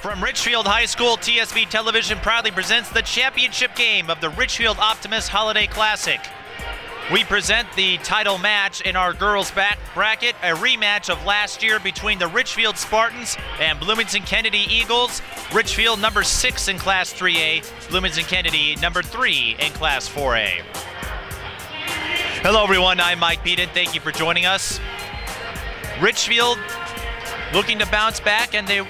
From Richfield High School, TSB Television proudly presents the championship game of the Richfield Optimist Holiday Classic. We present the title match in our girls' back bracket, a rematch of last year between the Richfield Spartans and Bloomington Kennedy Eagles. Richfield number six in Class 3A, Bloomington Kennedy number three in Class 4A. Hello, everyone. I'm Mike Peden. Thank you for joining us. Richfield looking to bounce back, and they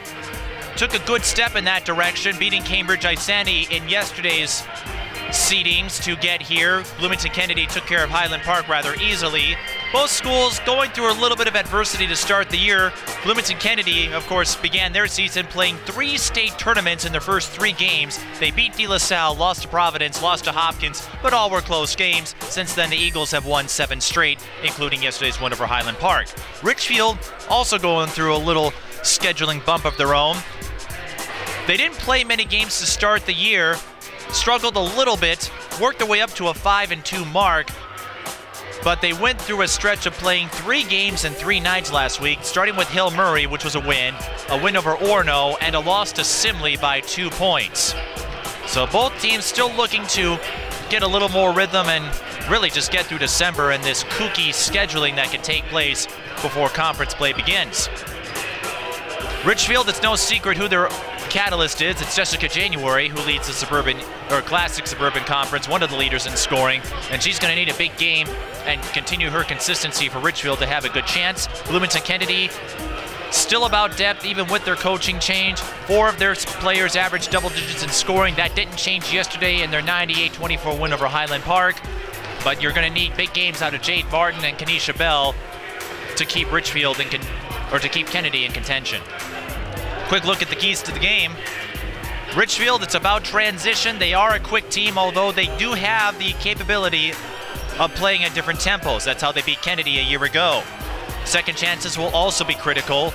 took a good step in that direction, beating Cambridge Isanti in yesterday's seedings to get here. Bloomington Kennedy took care of Highland Park rather easily. Both schools going through a little bit of adversity to start the year. Bloomington Kennedy, of course, began their season playing three state tournaments in their first three games. They beat De La Salle, lost to Providence, lost to Hopkins, but all were close games. Since then, the Eagles have won seven straight, including yesterday's win over Highland Park. Richfield also going through a little scheduling bump of their own. They didn't play many games to start the year, struggled a little bit, worked their way up to a 5 and 2 mark, but they went through a stretch of playing three games in three nights last week, starting with Hill Murray, which was a win, a win over Orono, and a loss to Simley by two points. So both teams still looking to get a little more rhythm and really just get through December and this kooky scheduling that can take place before conference play begins. Richfield, it's no secret who their catalyst is. It's Jessica January, who leads the Suburban or Classic Suburban Conference, one of the leaders in scoring, and she's going to need a big game and continue her consistency for Richfield to have a good chance. Bloomington Kennedy still about depth even with their coaching change. Four of their players averaged double digits in scoring. That didn't change yesterday in their 98-24 win over Highland Park. But you're going to need big games out of Jade Martin and Kenesha Bell to keep Richfield in or to keep Kennedy in contention. Quick look at the keys to the game. Richfield, it's about transition. They are a quick team, although they do have the capability of playing at different tempos. That's how they beat Kennedy a year ago. Second chances will also be critical,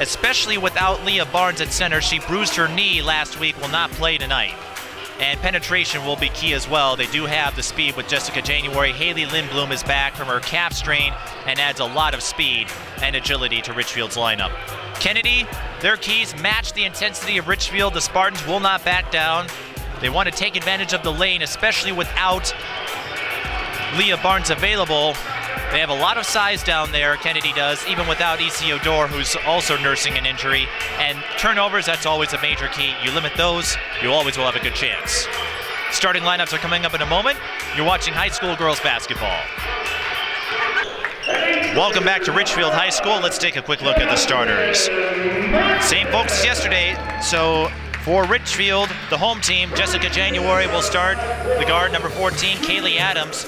especially without Leah Barnes at center. She bruised her knee last week, will not play tonight. And penetration will be key as well. They do have the speed with Jessica January. Haley Lindblom is back from her calf strain and adds a lot of speed and agility to Richfield's lineup. Kennedy, their keys match the intensity of Richfield. The Spartans will not back down. They want to take advantage of the lane, especially without Leah Barnes available. They have a lot of size down there, Kennedy does, even without EC Odor, who's also nursing an injury. And turnovers, that's always a major key. You limit those, you always will have a good chance. Starting lineups are coming up in a moment. You're watching high school girls basketball. Welcome back to Richfield High School. Let's take a quick look at the starters. Same folks as yesterday, so for Richfield, the home team, Jessica January will start. The guard, number 14, Kaylee Adams,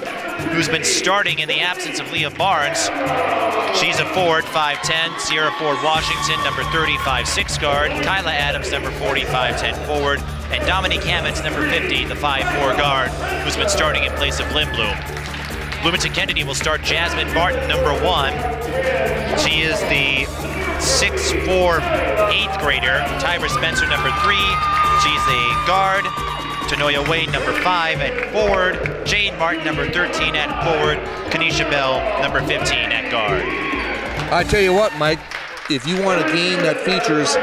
who's been starting in the absence of Leah Barnes. She's a forward, 5'10". Sierra Ford Washington, number 35, 6 guard. Kyla Adams, number 45, 10 forward. And Dominique Hammonds, number 50, the 5'4 guard, who's been starting in place of Lindblom. Bloomington Kennedy will start Jasmine Martin, number one. She is the 6'4", 8th grader. Tyra Spencer, number three. She's a guard. Tanoya Wade, number five at forward. Jade Martin, number 13 at forward. Kenesha Bell, number 15 at guard. I tell you what, Mike, if you want a game that features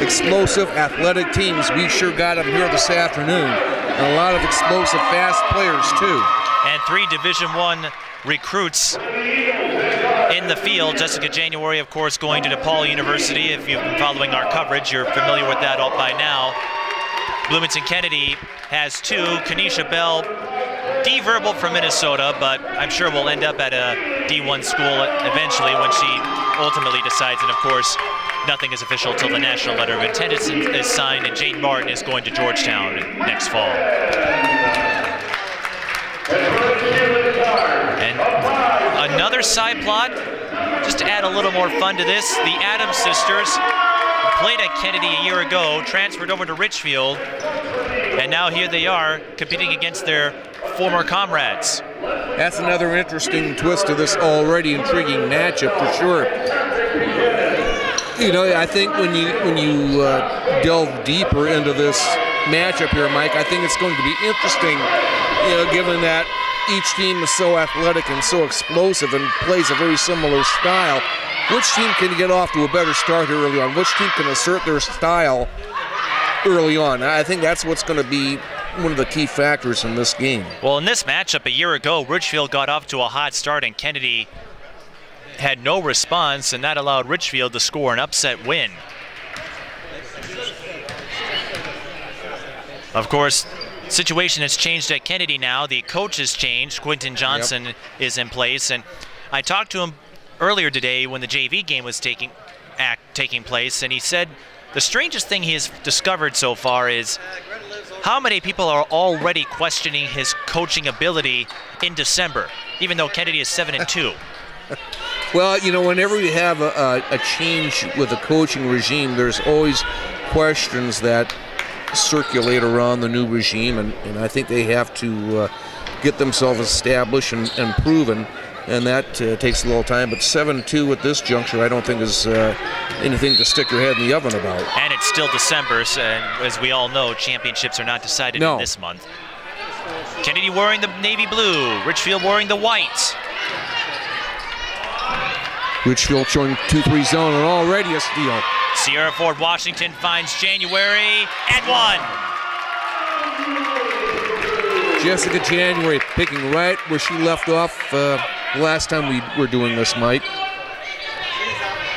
explosive athletic teams, we sure got them here this afternoon. And a lot of explosive fast players too. And three Division One recruits in the field. Jessica January, of course, going to DePaul University. If you've been following our coverage, you're familiar with that all by now. Bloomington Kennedy has two. Kenesha Bell, D-verbal from Minnesota, but I'm sure will end up at a D1 school eventually when she ultimately decides. And of course, nothing is official until the national letter of intent is signed, and Jade Martin is going to Georgetown next fall. And another side plot, just to add a little more fun to this, the Adams sisters played at Kennedy a year ago, transferred over to Richfield, and now here they are competing against their former comrades. That's another interesting twist to this already intriguing matchup for sure. You know, I think when you when you uh, delve deeper into this matchup here, Mike, I think it's going to be interesting. You know, given that each team is so athletic and so explosive and plays a very similar style. Which team can get off to a better start early on? Which team can assert their style early on. I think that's what's going to be one of the key factors in this game. Well, in this matchup a year ago, Richfield got off to a hot start and Kennedy had no response, and that allowed Richfield to score an upset win. Of course, situation has changed at Kennedy now. The coach has changed. Quinton Johnson yep. is in place, and I talked to him earlier today when the JV game was taking act taking place, and he said the strangest thing he has discovered so far is how many people are already questioning his coaching ability in December, even though Kennedy is seven and two. well, you know, whenever you have a, a, a change with the coaching regime, there's always questions that circulate around the new regime, and, and I think they have to uh, get themselves established and, and proven and that uh, takes a little time. But 7-2 at this juncture, I don't think is uh, anything to stick your head in the oven about. And it's still December, so, as we all know, championships are not decided no. in this month. Kennedy wearing the navy blue, Richfield wearing the white. Richfield showing 2-3 zone and already a steal. Sierra Ford Washington finds January and one. Jessica January picking right where she left off uh, last time we were doing this, Mike.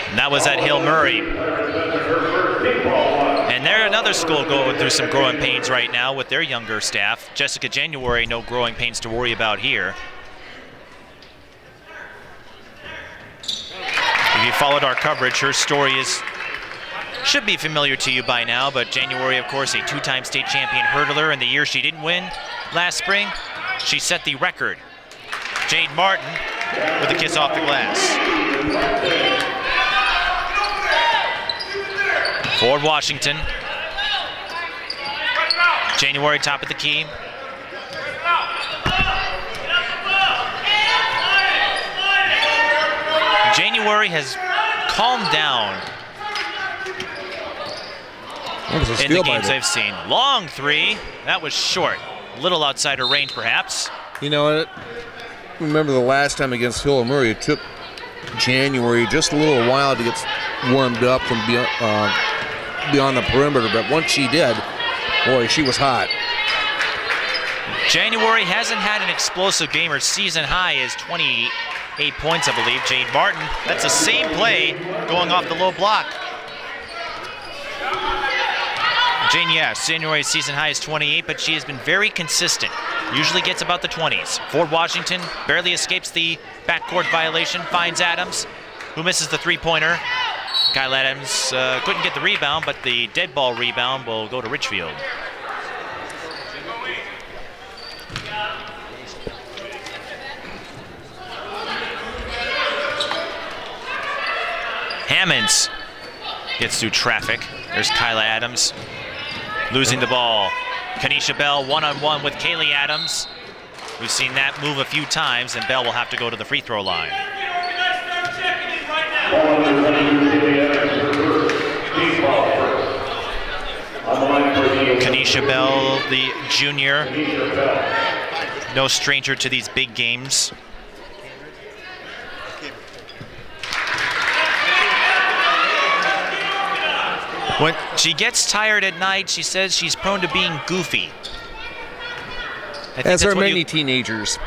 And that was at Hill Murray. And they're another school going through some growing pains right now with their younger staff. Jessica January, no growing pains to worry about here. If you followed our coverage, her story is should be familiar to you by now, but January, of course, a two-time state champion hurdler, in the year she didn't win last spring, she set the record. Jade Martin with a kiss off the glass. Ford Washington. January top of the key. January has calmed down in the games I've seen. Long three. That was short. A little outside her range, perhaps. You know, remember the last time against Hill and Murray, it took January just a little while to get warmed up from beyond, uh, beyond the perimeter, but once she did, boy, she was hot. January hasn't had an explosive game. Her season high is 28 points, I believe. Jade Martin, that's the same play going off the low block. Yes, January's season high is 28, but she has been very consistent. Usually gets about the 20s. Ford Washington barely escapes the backcourt violation, finds Adams, who misses the three-pointer. Kyla Adams uh, couldn't get the rebound, but the dead ball rebound will go to Richfield. Hammonds gets through traffic. There's Kyla Adams losing the ball. Kanisha Bell one-on-one with Kaylee Adams. We've seen that move a few times, and Bell will have to go to the free throw line. Kanisha Bell, the junior, no stranger to these big games. When she gets tired at night, she says she's prone to being goofy. As are many you, teenagers.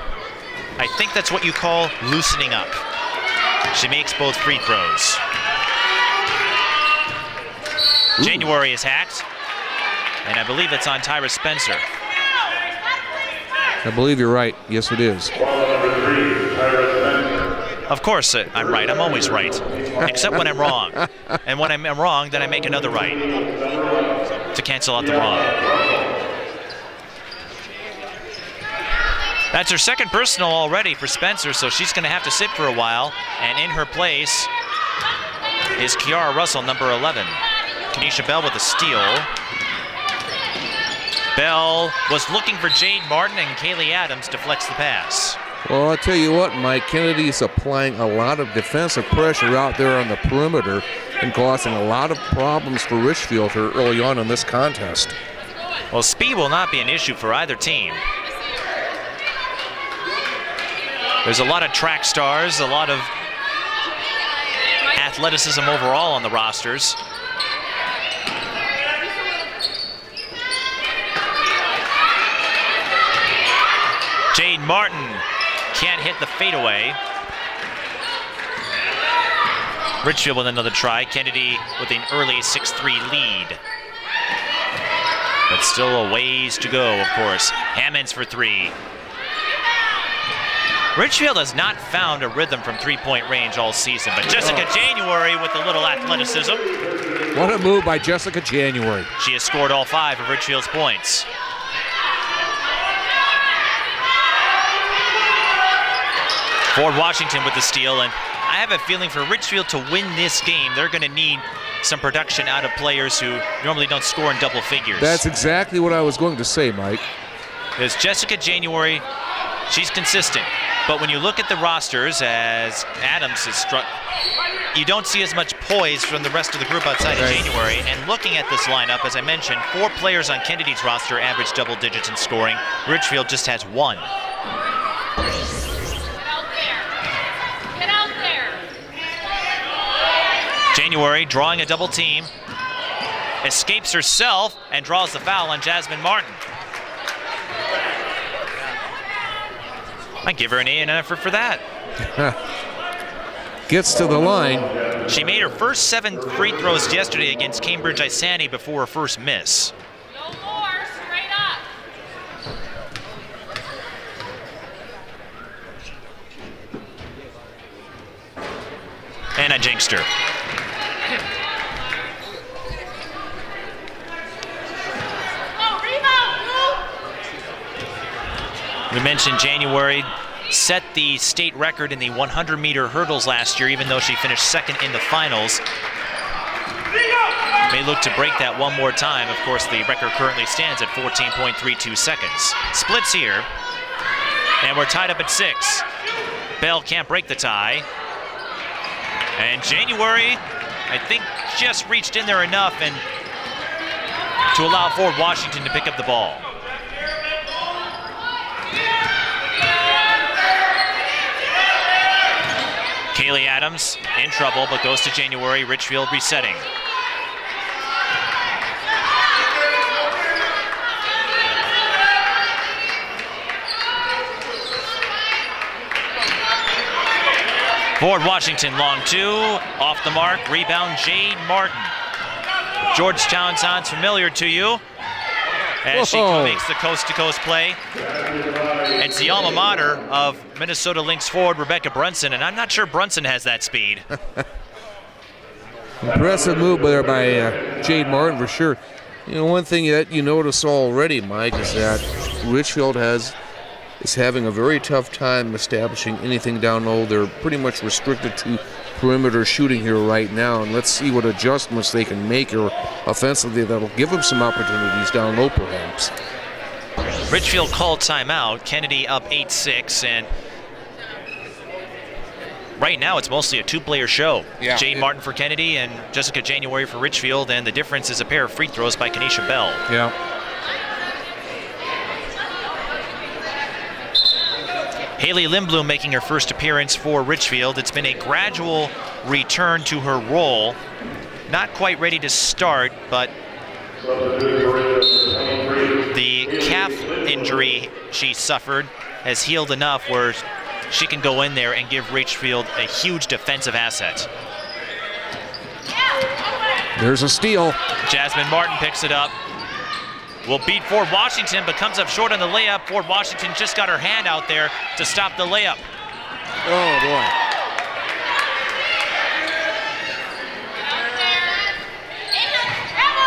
I think that's what you call loosening up. She makes both free throws. Ooh. January is hacked, and I believe it's on Tyra Spencer. I believe you're right. Yes, it is. Of course, uh, I'm right. I'm always right, except when I'm wrong. And when I'm wrong, then I make another right to cancel out the wrong. That's her second personal already for Spencer, so she's going to have to sit for a while. And in her place is Kiara Russell, number 11. Kanisha Bell with a steal. Bell was looking for Jade Martin, and Kaylee Adams deflects the pass. Well, I tell you what, Mike Kennedy is applying a lot of defensive pressure out there on the perimeter and causing a lot of problems for Richfield here early on in this contest. Well, speed will not be an issue for either team. There's a lot of track stars, a lot of athleticism overall on the rosters. Jade Martin can't hit the fadeaway. Richfield with another try. Kennedy with an early 6-3 lead. But still a ways to go, of course. Hammonds for three. Richfield has not found a rhythm from three-point range all season, but Jessica oh. January with a little athleticism. What a move by Jessica January. She has scored all five of Richfield's points. Ford Washington with the steal, and I have a feeling for Richfield to win this game, they're going to need some production out of players who normally don't score in double figures. That's exactly what I was going to say, Mike. There's Jessica January, she's consistent. But when you look at the rosters, as Adams has struck, you don't see as much poise from the rest of the group outside right. of January. And looking at this lineup, as I mentioned, four players on Kennedy's roster average double digits in scoring. Richfield just has one. January drawing a double team, escapes herself and draws the foul on Jasmine Martin. I give her an A and an effort for that. Gets to the line. She made her first seven free throws yesterday against Cambridge Isanti before her first miss. And I jinxed her. We mentioned January set the state record in the 100 meter hurdles last year, even though she finished second in the finals. May look to break that one more time. Of course, the record currently stands at 14.32 seconds. Splits here, and we're tied up at six. Bell can't break the tie. And January, I think, just reached in there enough and to allow Ford Washington to pick up the ball. Kaylee Adams in trouble, but goes to January. Richfield resetting. Ford Washington, long two, off the mark, rebound Jade Martin. Georgetown sounds familiar to you as she makes the coast-to-coast -coast play. It's the alma mater of Minnesota Lynx forward Rebekkah Brunson, and I'm not sure Brunson has that speed. Impressive move there by uh, Jade Martin for sure. You know, one thing that you notice already, Mike, is that Richfield has is having a very tough time establishing anything down low. They're pretty much restricted to perimeter shooting here right now, and let's see what adjustments they can make here offensively that'll give them some opportunities down low, perhaps. Richfield called timeout. Kennedy up 8-6, and right now it's mostly a two-player show. Yeah, Jade Martin for Kennedy and Jessica January for Richfield, and the difference is a pair of free throws by Kanisha Bell. Yeah. Haley Lindblom making her first appearance for Richfield. It's been a gradual return to her role. Not quite ready to start, but the calf injury she suffered has healed enough where she can go in there and give Richfield a huge defensive asset. There's a steal. Jasmine Martin picks it up will beat Ford Washington, but comes up short on the layup. Ford Washington just got her hand out there to stop the layup. Oh, boy.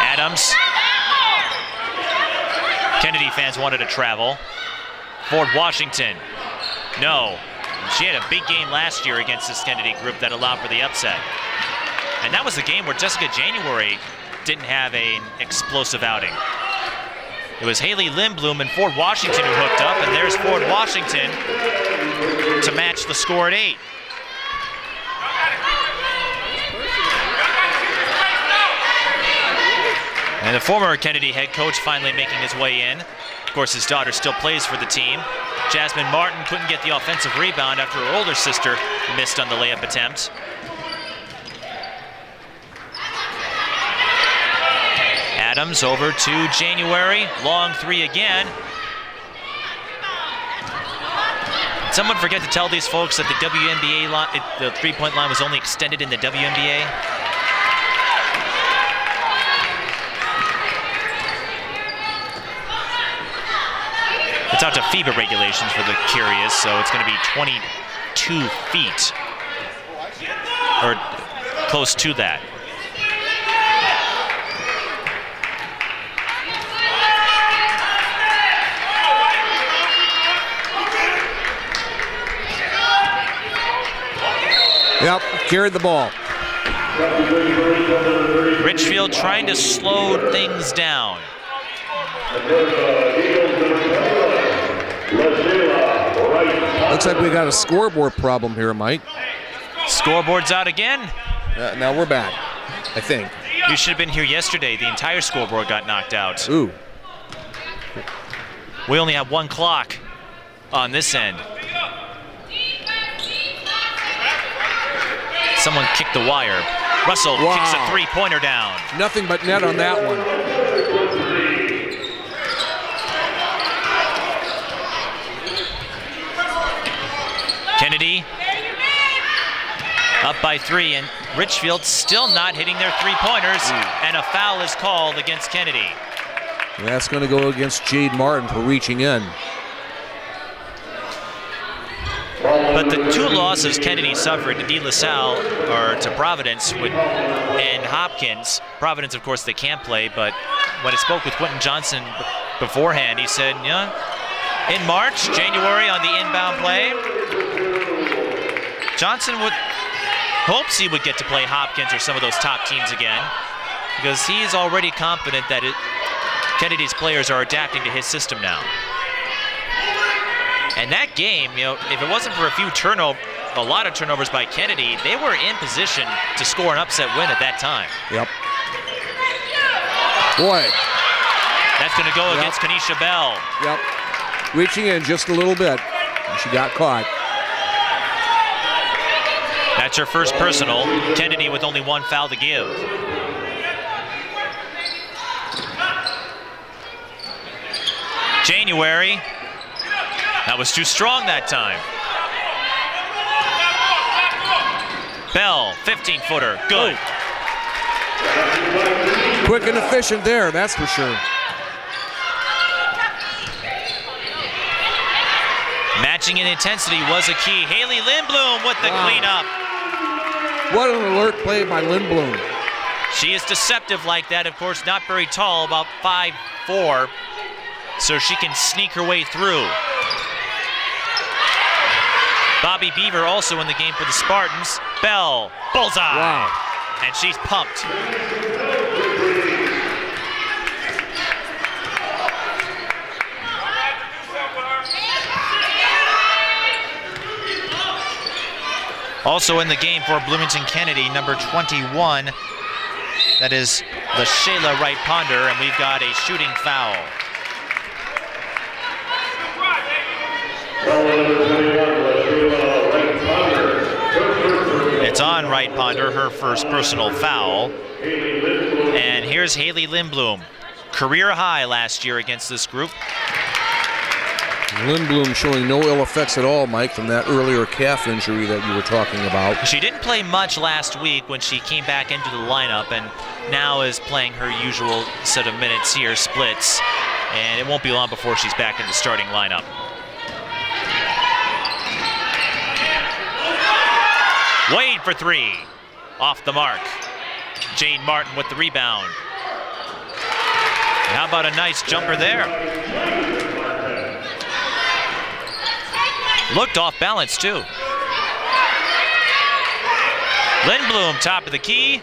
Adams. Kennedy fans wanted to travel. Ford Washington. No. She had a big game last year against this Kennedy group that allowed for the upset. And that was the game where Jessica January didn't have an explosive outing. It was Haley Lindblom and Ford Washington who hooked up, and there's Ford Washington to match the score at eight. And the former Kennedy head coach finally making his way in. Of course, his daughter still plays for the team. Jasmine Martin couldn't get the offensive rebound after her older sister missed on the layup attempt. Adams over to January. Long three again. Someone forget to tell these folks that the WNBA line, the three-point line was only extended in the WNBA? It's out to FIBA regulations for the curious, so it's going to be 22 feet, or close to that. Yep, carried the ball. Richfield trying to slow things down. Looks like we got a scoreboard problem here, Mike. Scoreboard's out again. Uh, now we're back, I think. You should have been here yesterday. The entire scoreboard got knocked out. Ooh. We only have one clock on this end. Someone kicked the wire. Russell wow. kicks a three-pointer down. Nothing but net on that one. Kennedy up by three, and Richfield still not hitting their three-pointers, mm. and a foul is called against Kennedy. That's going to go against Jade Martin for reaching in. But the two losses Kennedy suffered to De La Salle or to Providence would, and Hopkins, Providence, of course, they can't play, but when I spoke with Quentin Johnson beforehand, he said, yeah, in March, January on the inbound play, Johnson would hopes he would get to play Hopkins or some of those top teams again because he's already confident that it, Kennedy's players are adapting to his system now. And that game, you know, if it wasn't for a few turnovers, a lot of turnovers by Kennedy, they were in position to score an upset win at that time. Yep. Boy. That's going to go yep. against Kanisha Bell. Yep. Reaching in just a little bit. She got caught. That's her first personal. Kennedy with only one foul to give. January that was too strong that time. Bell, 15-footer, good. Quick and efficient there, that's for sure. Matching in intensity was a key. Haley Lindblom with the wow. cleanup. What an alert play by Lindblom. She is deceptive like that, of course, not very tall, about 5'4", so she can sneak her way through. Bobby Beaver also in the game for the Spartans. Bell, bullseye. Wow. And she's pumped. Also in the game for Bloomington Kennedy, number 21. That is the Shayla Wright Ponder, and we've got a shooting foul. On Wright Ponder, her first personal foul. And here's Haley Lindblom. Career high last year against this group. Lindblom showing no ill effects at all, Mike, from that earlier calf injury that you were talking about. She didn't play much last week when she came back into the lineup and now is playing her usual set of minutes here, splits. And it won't be long before she's back in the starting lineup. Wade for three. Off the mark. Jade Martin with the rebound. How about a nice jumper there? Looked off balance too. Lindblom, top of the key.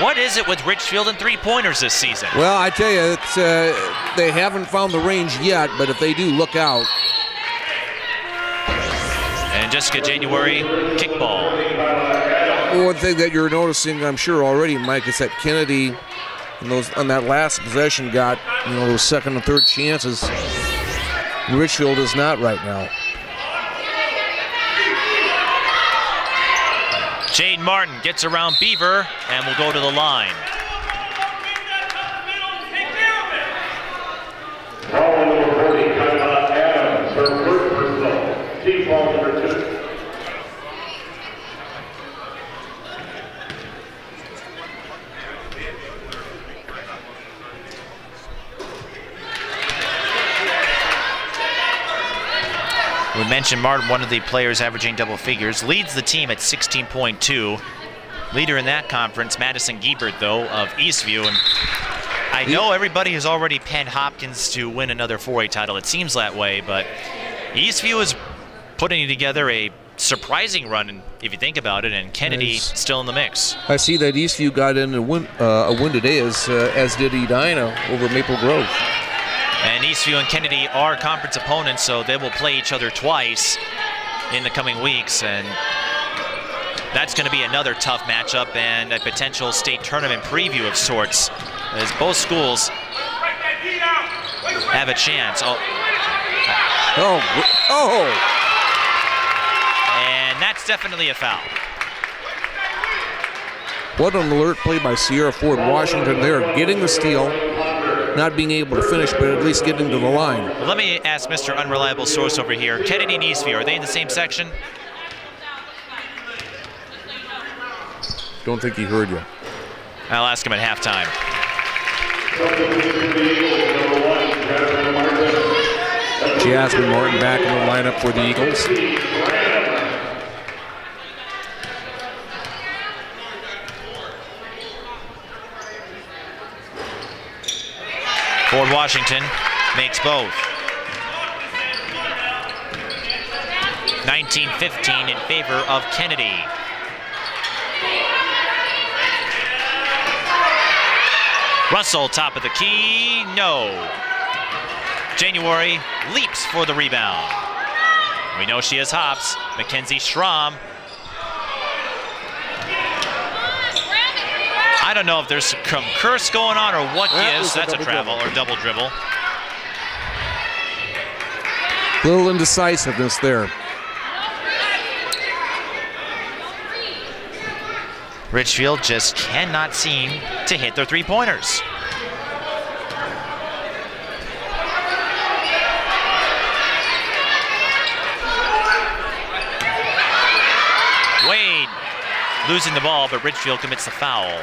What is it with Richfield and three-pointers this season? Well, I tell you, uh, they haven't found the range yet, but if they do, look out. And Jessica January, kickball. One thing that you're noticing, I'm sure already, Mike, is that Kennedy, in those on that last possession, got you know those second and third chances. Richfield is not right now. Jade Martin gets around Beaver and will go to the line. Foul number 40, Kyla Adams, her first personal. We mentioned Martin, one of the players averaging double figures, leads the team at 16.2. Leader in that conference, Madison Giebert, though, of Eastview. And I know everybody has already penned Hopkins to win another 4A title. It seems that way, but Eastview is putting together a surprising run, if you think about it, and Kennedy nice. still in the mix. I see that Eastview got in a win, uh, a win today, as, uh, as did Edina over Maple Grove. And Eastview and Kennedy are conference opponents, so they will play each other twice in the coming weeks. And that's going to be another tough matchup and a potential state tournament preview of sorts, as both schools have a chance. Oh, oh, oh. And that's definitely a foul. What an alert play by Sierra Ford Washington there, getting the steal, not being able to finish, but at least getting to the line. Well, let me ask Mr. Unreliable Source over here. Kennedy and Eastview, are they in the same section? Don't think he heard you. I'll ask him at halftime. Jasmine Martin back in the lineup for the Eagles. Ford Washington makes both. 19-15 in favor of Kennedy. Russell, top of the key, no. January leaps for the rebound. We know she has hops. Mackenzie Schramm I don't know if there's some curse going on or what that gives. That's a, a travel dribble. or double dribble. Little indecisiveness there. Richfield just cannot seem to hit their three-pointers. Wade losing the ball, but Richfield commits the foul.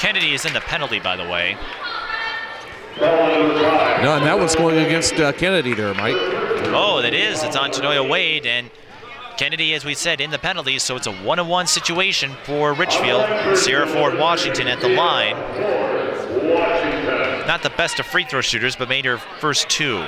Kennedy is in the penalty, by the way. No, and that one's going against uh, Kennedy there, Mike. Oh, that is. It's on Tanoia Wade, and Kennedy, as we said, in the penalties, so it's a one-on-one situation for Richfield. Sierra Ford Washington at the line. Not the best of free throw shooters, but made her first two.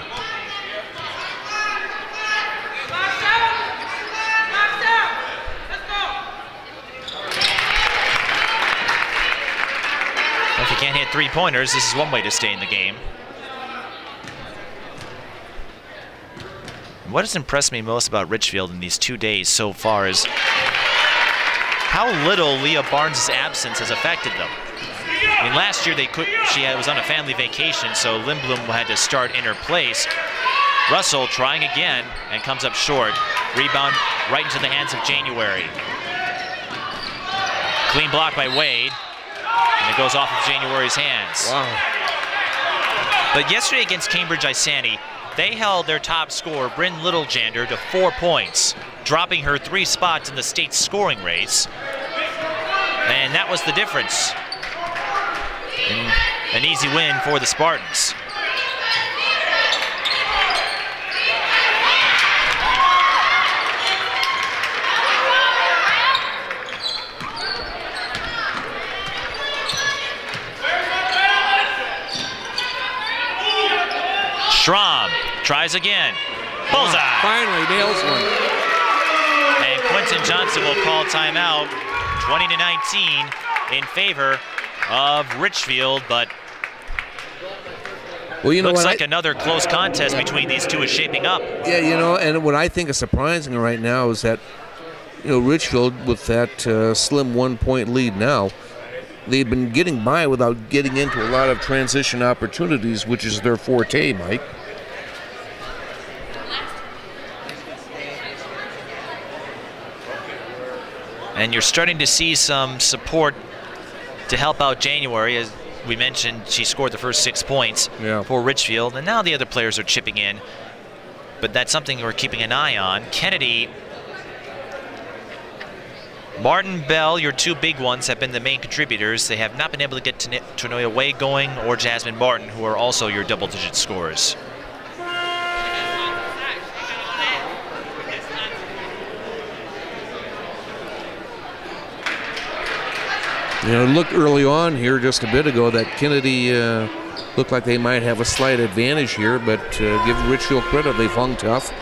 Can't hit three-pointers, this is one way to stay in the game. What has impressed me most about Richfield in these two days so far is how little Leah Barnes' absence has affected them. I mean, last year they could, she was on a family vacation, so Lindblom had to start in her place. Russell trying again and comes up short. Rebound right into the hands of January. Clean block by Wade. And it goes off of January's hands. Wow. But yesterday against Cambridge Isanti, they held their top scorer, Bryn Littlejander, to four points, dropping her three spots in the state scoring race. And that was the difference. And an easy win for the Spartans. Schramm tries again. Bullseye. Finally nails one. And Quentin Johnson will call timeout. 20 to 19 in favor of Richfield, but well, you know, looks like I, another close contest between these two is shaping up. Yeah, you know, and what I think is surprising right now is that you know Richfield with that uh, slim one-point lead now they've been getting by without getting into a lot of transition opportunities, which is their forte, Mike. And you're starting to see some support to help out January. As we mentioned, she scored the first six points yeah. for Richfield, and now the other players are chipping in. But that's something we're keeping an eye on. Kennedy Martin Bell, your two big ones, have been the main contributors. They have not been able to get Tonoya Way going or Jasmine Martin, who are also your double-digit scorers. You know, look early on here just a bit ago that Kennedy uh, looked like they might have a slight advantage here, but uh, give Richfield credit, they've hung tough.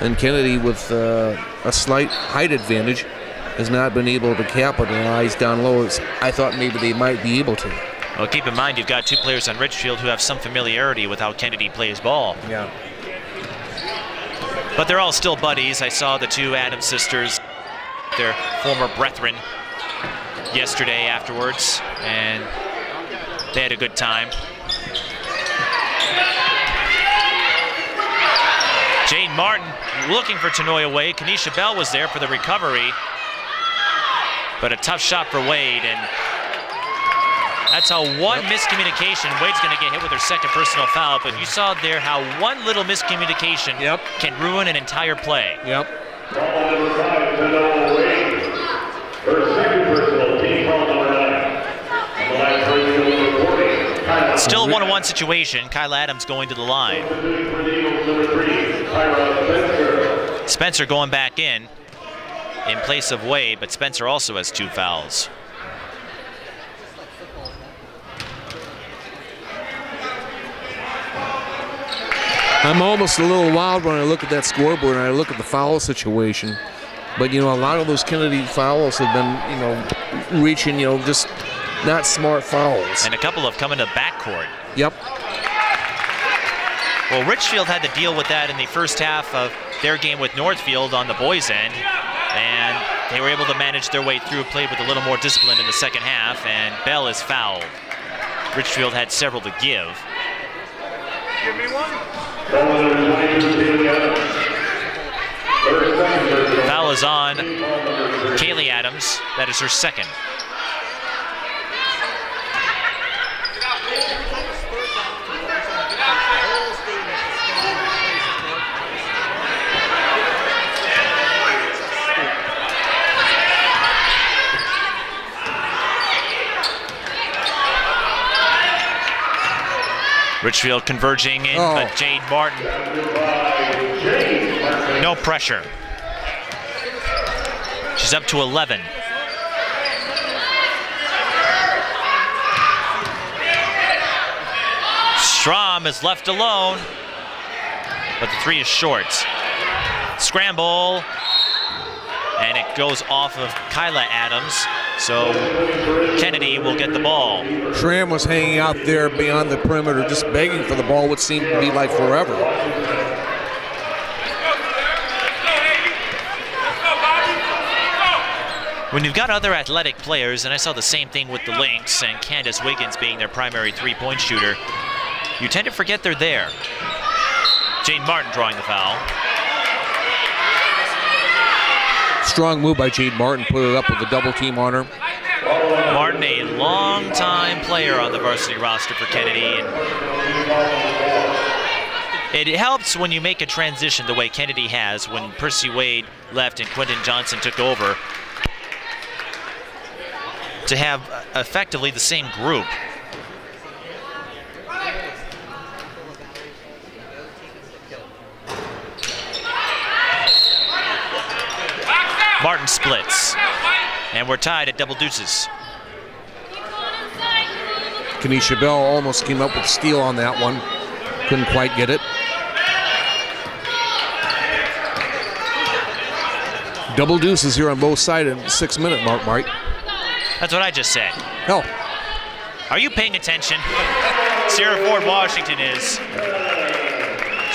And Kennedy with uh, a slight height advantage has not been able to capitalize down low as I thought maybe they might be able to. Well, keep in mind you've got two players on Richfield who have some familiarity with how Kennedy plays ball. Yeah. But they're all still buddies. I saw the two Adams sisters, their former brethren, yesterday afterwards, and they had a good time. Jade Martin looking for Tanoia Wade. Kanisha Bell was there for the recovery, but a tough shot for Wade, and that's how one yep. miscommunication, Wade's going to get hit with her second personal foul, but you saw there how one little miscommunication yep. can ruin an entire play. Yep. Still a one-on-one situation. Kyla Adams going to the line. Spencer going back in in place of Wade, but Spencer also has two fouls. I'm almost a little wild when I look at that scoreboard and I look at the foul situation. But, you know, a lot of those Kennedy fouls have been, you know, reaching, you know, just not smart fouls. And a couple have come into backcourt. Yep. Well, Richfield had to deal with that in the first half of their game with Northfield on the boys' end. They were able to manage their way through, played with a little more discipline in the second half, and Bell is fouled. Richfield had several to give. Give me one. Foul is on Kaylee Adams. That is her second. Richfield converging in, oh. but Jade Martin. No pressure. She's up to 11. Strom is left alone, but the three is short. Scramble, and it goes off of Kyla Adams. So Kennedy will get the ball. Schramm was hanging out there beyond the perimeter, just begging for the ball, which seemed to be like forever. When you've got other athletic players, and I saw the same thing with the Lynx and Candice Wiggins being their primary three-point shooter, you tend to forget they're there. Jade Martin drawing the foul. Strong move by Jade Martin, put it up with a double team on her. Martin, a long-time player on the varsity roster for Kennedy. it helps when you make a transition the way Kennedy has when Percy Wade left and Quentin Johnson took over to have effectively the same group. Martin splits. And we're tied at double deuces. Kanisha Bell almost came up with steal on that one. Couldn't quite get it. Double deuces here on both sides in six minute mark, Mike. That's what I just said. No. Are you paying attention? Sierra Ford Washington is.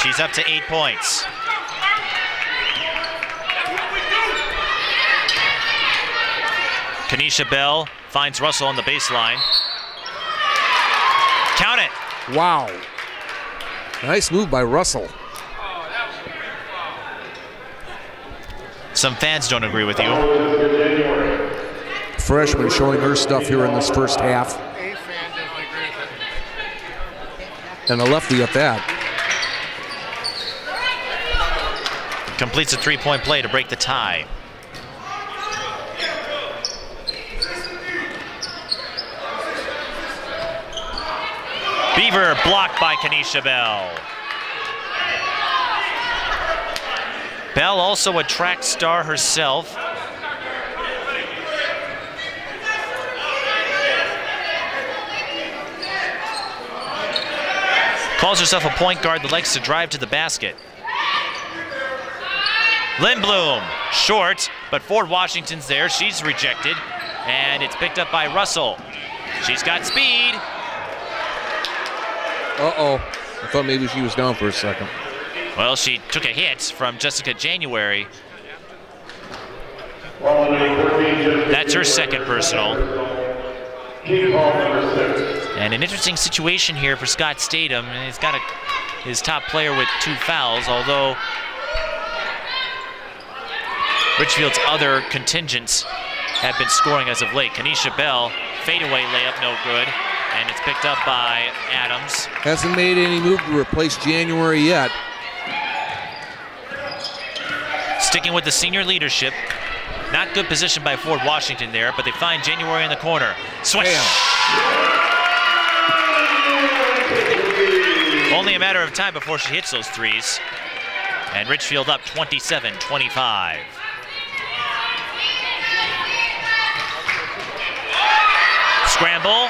She's up to eight points. Kanisha Bell finds Russell on the baseline. Count it. Wow. Nice move by Russell. Some fans don't agree with you. Freshman showing her stuff here in this first half. And a lefty at that. Completes a three-point play to break the tie. Beaver blocked by Kenisha Bell. Bell also a track star herself. Calls herself a point guard that likes to drive to the basket. Lindblom, short, but Ford Washington's there. She's rejected, and it's picked up by Russell. She's got speed, uh-oh. I thought maybe she was down for a second. Well, she took a hit from Jessica January. That's her second personal. And an interesting situation here for Scott Statham. He's got a, his top player with two fouls, although Richfield's other contingents have been scoring as of late. Kenisha Bell, fadeaway layup, no good. And it's picked up by Adams. Hasn't made any move to replace January yet. Sticking with the senior leadership. Not good position by Ford Washington there, but they find January in the corner. Swish! Only a matter of time before she hits those threes. And Richfield up 27-25. Scramble.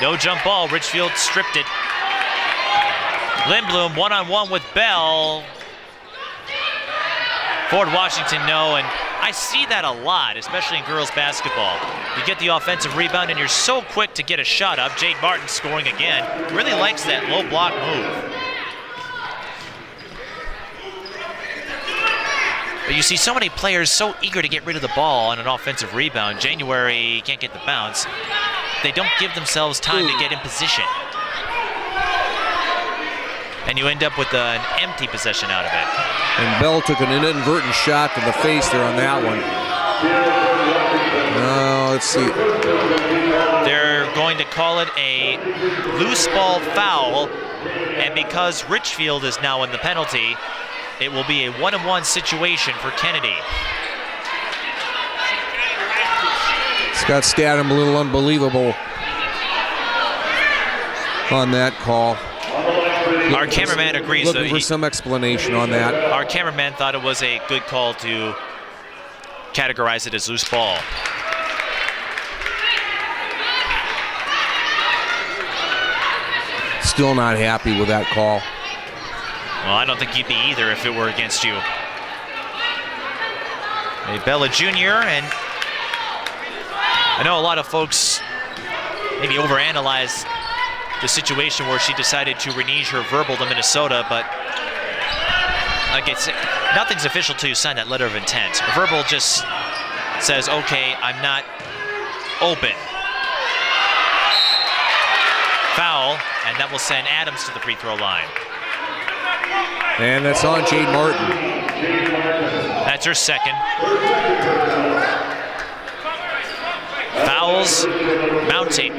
No jump ball. Richfield stripped it. Lindblom one-on-one with Bell. Ford Washington, no, and I see that a lot, especially in girls basketball. You get the offensive rebound and you're so quick to get a shot up. Jade Martin scoring again. Really likes that low block move. But you see so many players so eager to get rid of the ball on an offensive rebound. January can't get the bounce. They don't give themselves time to get in position. And you end up with an empty possession out of it. And Bell took an inadvertent shot to the face there on that one. No, let's see. They're going to call it a loose ball foul. And because Richfield is now in the penalty, it will be a one-on-one situation for Kennedy. Scott Statham a little unbelievable on that call. Our cameraman agrees. Looking so for he, some explanation on that. our cameraman thought it was a good call to categorize it as loose ball. Still not happy with that call. Well, I don't think you'd be either if it were against you. A Bella Jr. and I know a lot of folks maybe overanalyze the situation where she decided to renege her verbal to Minnesota, but like it's nothing's official till you sign that letter of intent. A verbal just says, okay, I'm not open. Foul, and that will send Adams to the free throw line. And that's on Jade Martin. That's her second. Fouls mounting.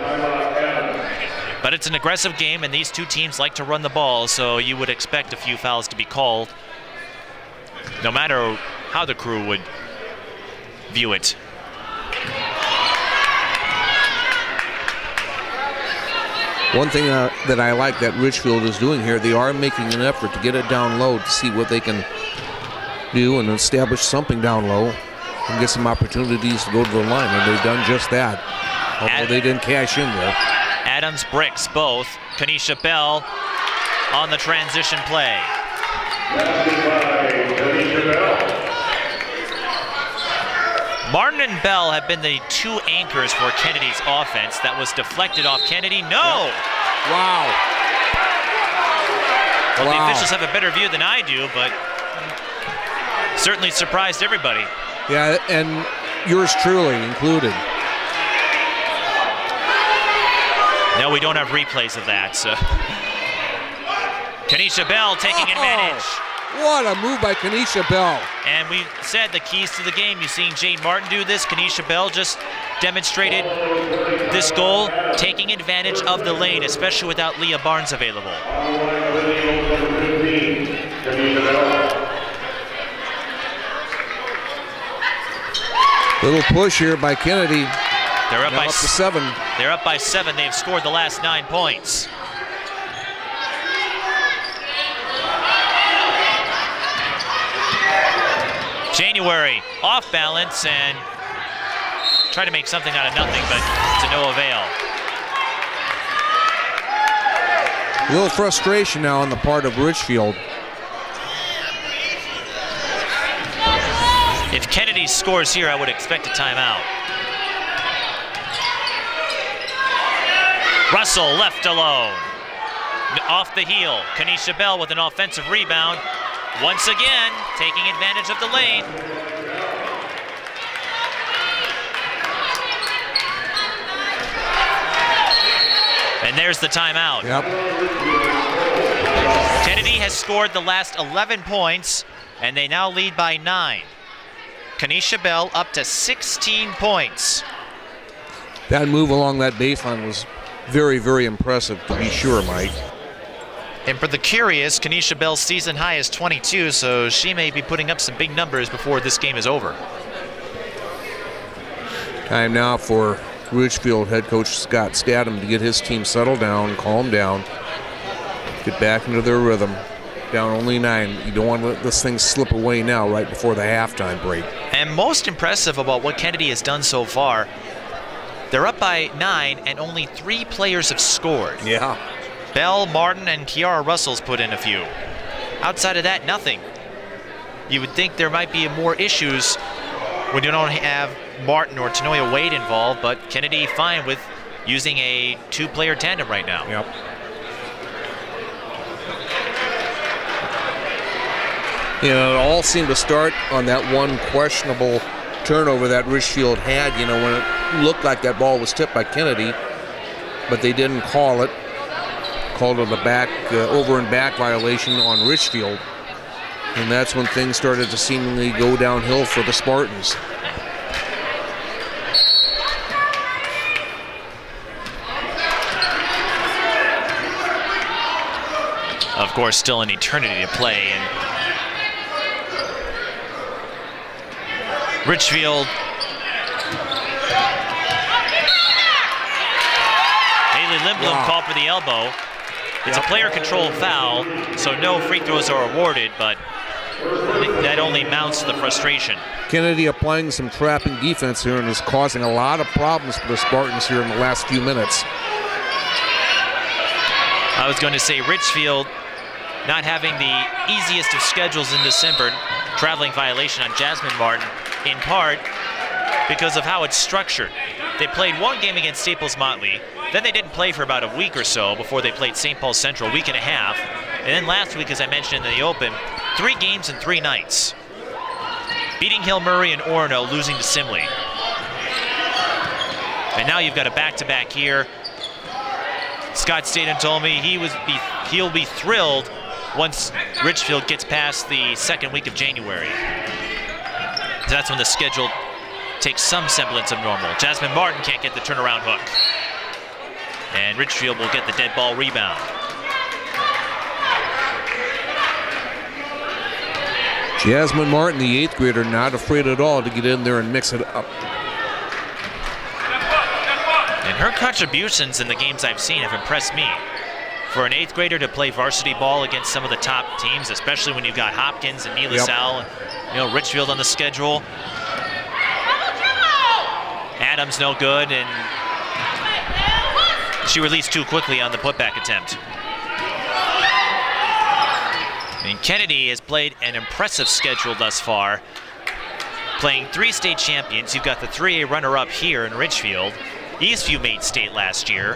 But it's an aggressive game, and these two teams like to run the ball, so you would expect a few fouls to be called, no matter how the crew would view it. One thing uh, that I like that Richfield is doing here, they are making an effort to get it down low to see what they can do and establish something down low and get some opportunities to go to the line. And they've done just that. Although Ad- they didn't cash in there. Adams bricks both. Kanisha Bell on the transition play. Martin and Bell have been the two anchors for Kennedy's offense. That was deflected off Kennedy. No! Wow. Well, the officials have a better view than I do, but certainly surprised everybody. Yeah, and yours truly included. No, we don't have replays of that, so. Kenisha Bell taking Oh, advantage. What a move by Kenisha Bell. And we said the keys to the game. You've seen Jade Martin do this. Kenisha Bell just demonstrated this goal, taking advantage of the lane, especially without Leah Barnes available. Little push here by Kennedy. They're up Now by up to seven. they're up by seven. They've scored the last nine points. January off balance and try to make something out of nothing, but to no avail. A little frustration now on the part of Richfield. If Kennedy scores here, I would expect a timeout. Russell left alone. Off the heel. Kenisha Bell with an offensive rebound. Once again, taking advantage of the lane. And there's the timeout. Yep. Kennedy has scored the last 11 points, and they now lead by nine. Kenisha Bell up to 16 points. That move along that baseline was very, very impressive to be sure, Mike. And for the curious, Kenisha Bell's season high is 22, so she may be putting up some big numbers before this game is over. Time now for Richfield head coach Scott Statham to get his team settled down, calm down, get back into their rhythm. Down only nine. You don't want to let this thing slip away now, right before the halftime break. And most impressive about what Kennedy has done so far, they're up by nine, and only three players have scored. Yeah. Bell, Martin, and Kiara Russell's put in a few. Outside of that, nothing. You would think there might be more issues when you don't have Martin or Tanoia Wade involved, but Kennedy fine with using a two-player tandem right now. Yep. You know, it all seemed to start on that one questionable turnover that Richfield had, you know, when it looked like that ball was tipped by Kennedy, but they didn't call it. Called it a back, uh, over and back violation on Richfield. And that's when things started to seemingly go downhill for the Spartans. Of course, still an eternity to play, and Richfield. Haley Lindblom Wow. called for the elbow. It's a player controlled foul, so no free throws are awarded, but that only mounts the frustration. Kennedy applying some trapping defense here and is causing a lot of problems for the Spartans here in the last few minutes. I was going to say Richfield not having the easiest of schedules in December, traveling violation on Jasmine Martin, in part because of how it's structured. They played one game against Staples Motley, then they didn't play for about a week or so before they played St. Paul Central, a week and a half. And then last week, as I mentioned in the open, three games in three nights. Beating Hill Murray and Orono, losing to Simley. And now you've got a back-to-back here. Scott Statham told me he was be, he'll be thrilled once Richfield gets past the second week of January. That's when the schedule takes some semblance of normal. Jasmine Martin can't get the turnaround hook. And Richfield will get the dead ball rebound. Jasmine Martin, the eighth grader, not afraid at all to get in there and mix it up. And her contributions in the games I've seen have impressed me. For an eighth grader to play varsity ball against some of the top teams, especially when you've got Hopkins and Neela Yep. And you know Richfield on the schedule. Adams no good, and she released too quickly on the putback attempt. And Kennedy has played an impressive schedule thus far, playing three state champions. You've got the 3A runner-up here in Richfield. Eastview made state last year.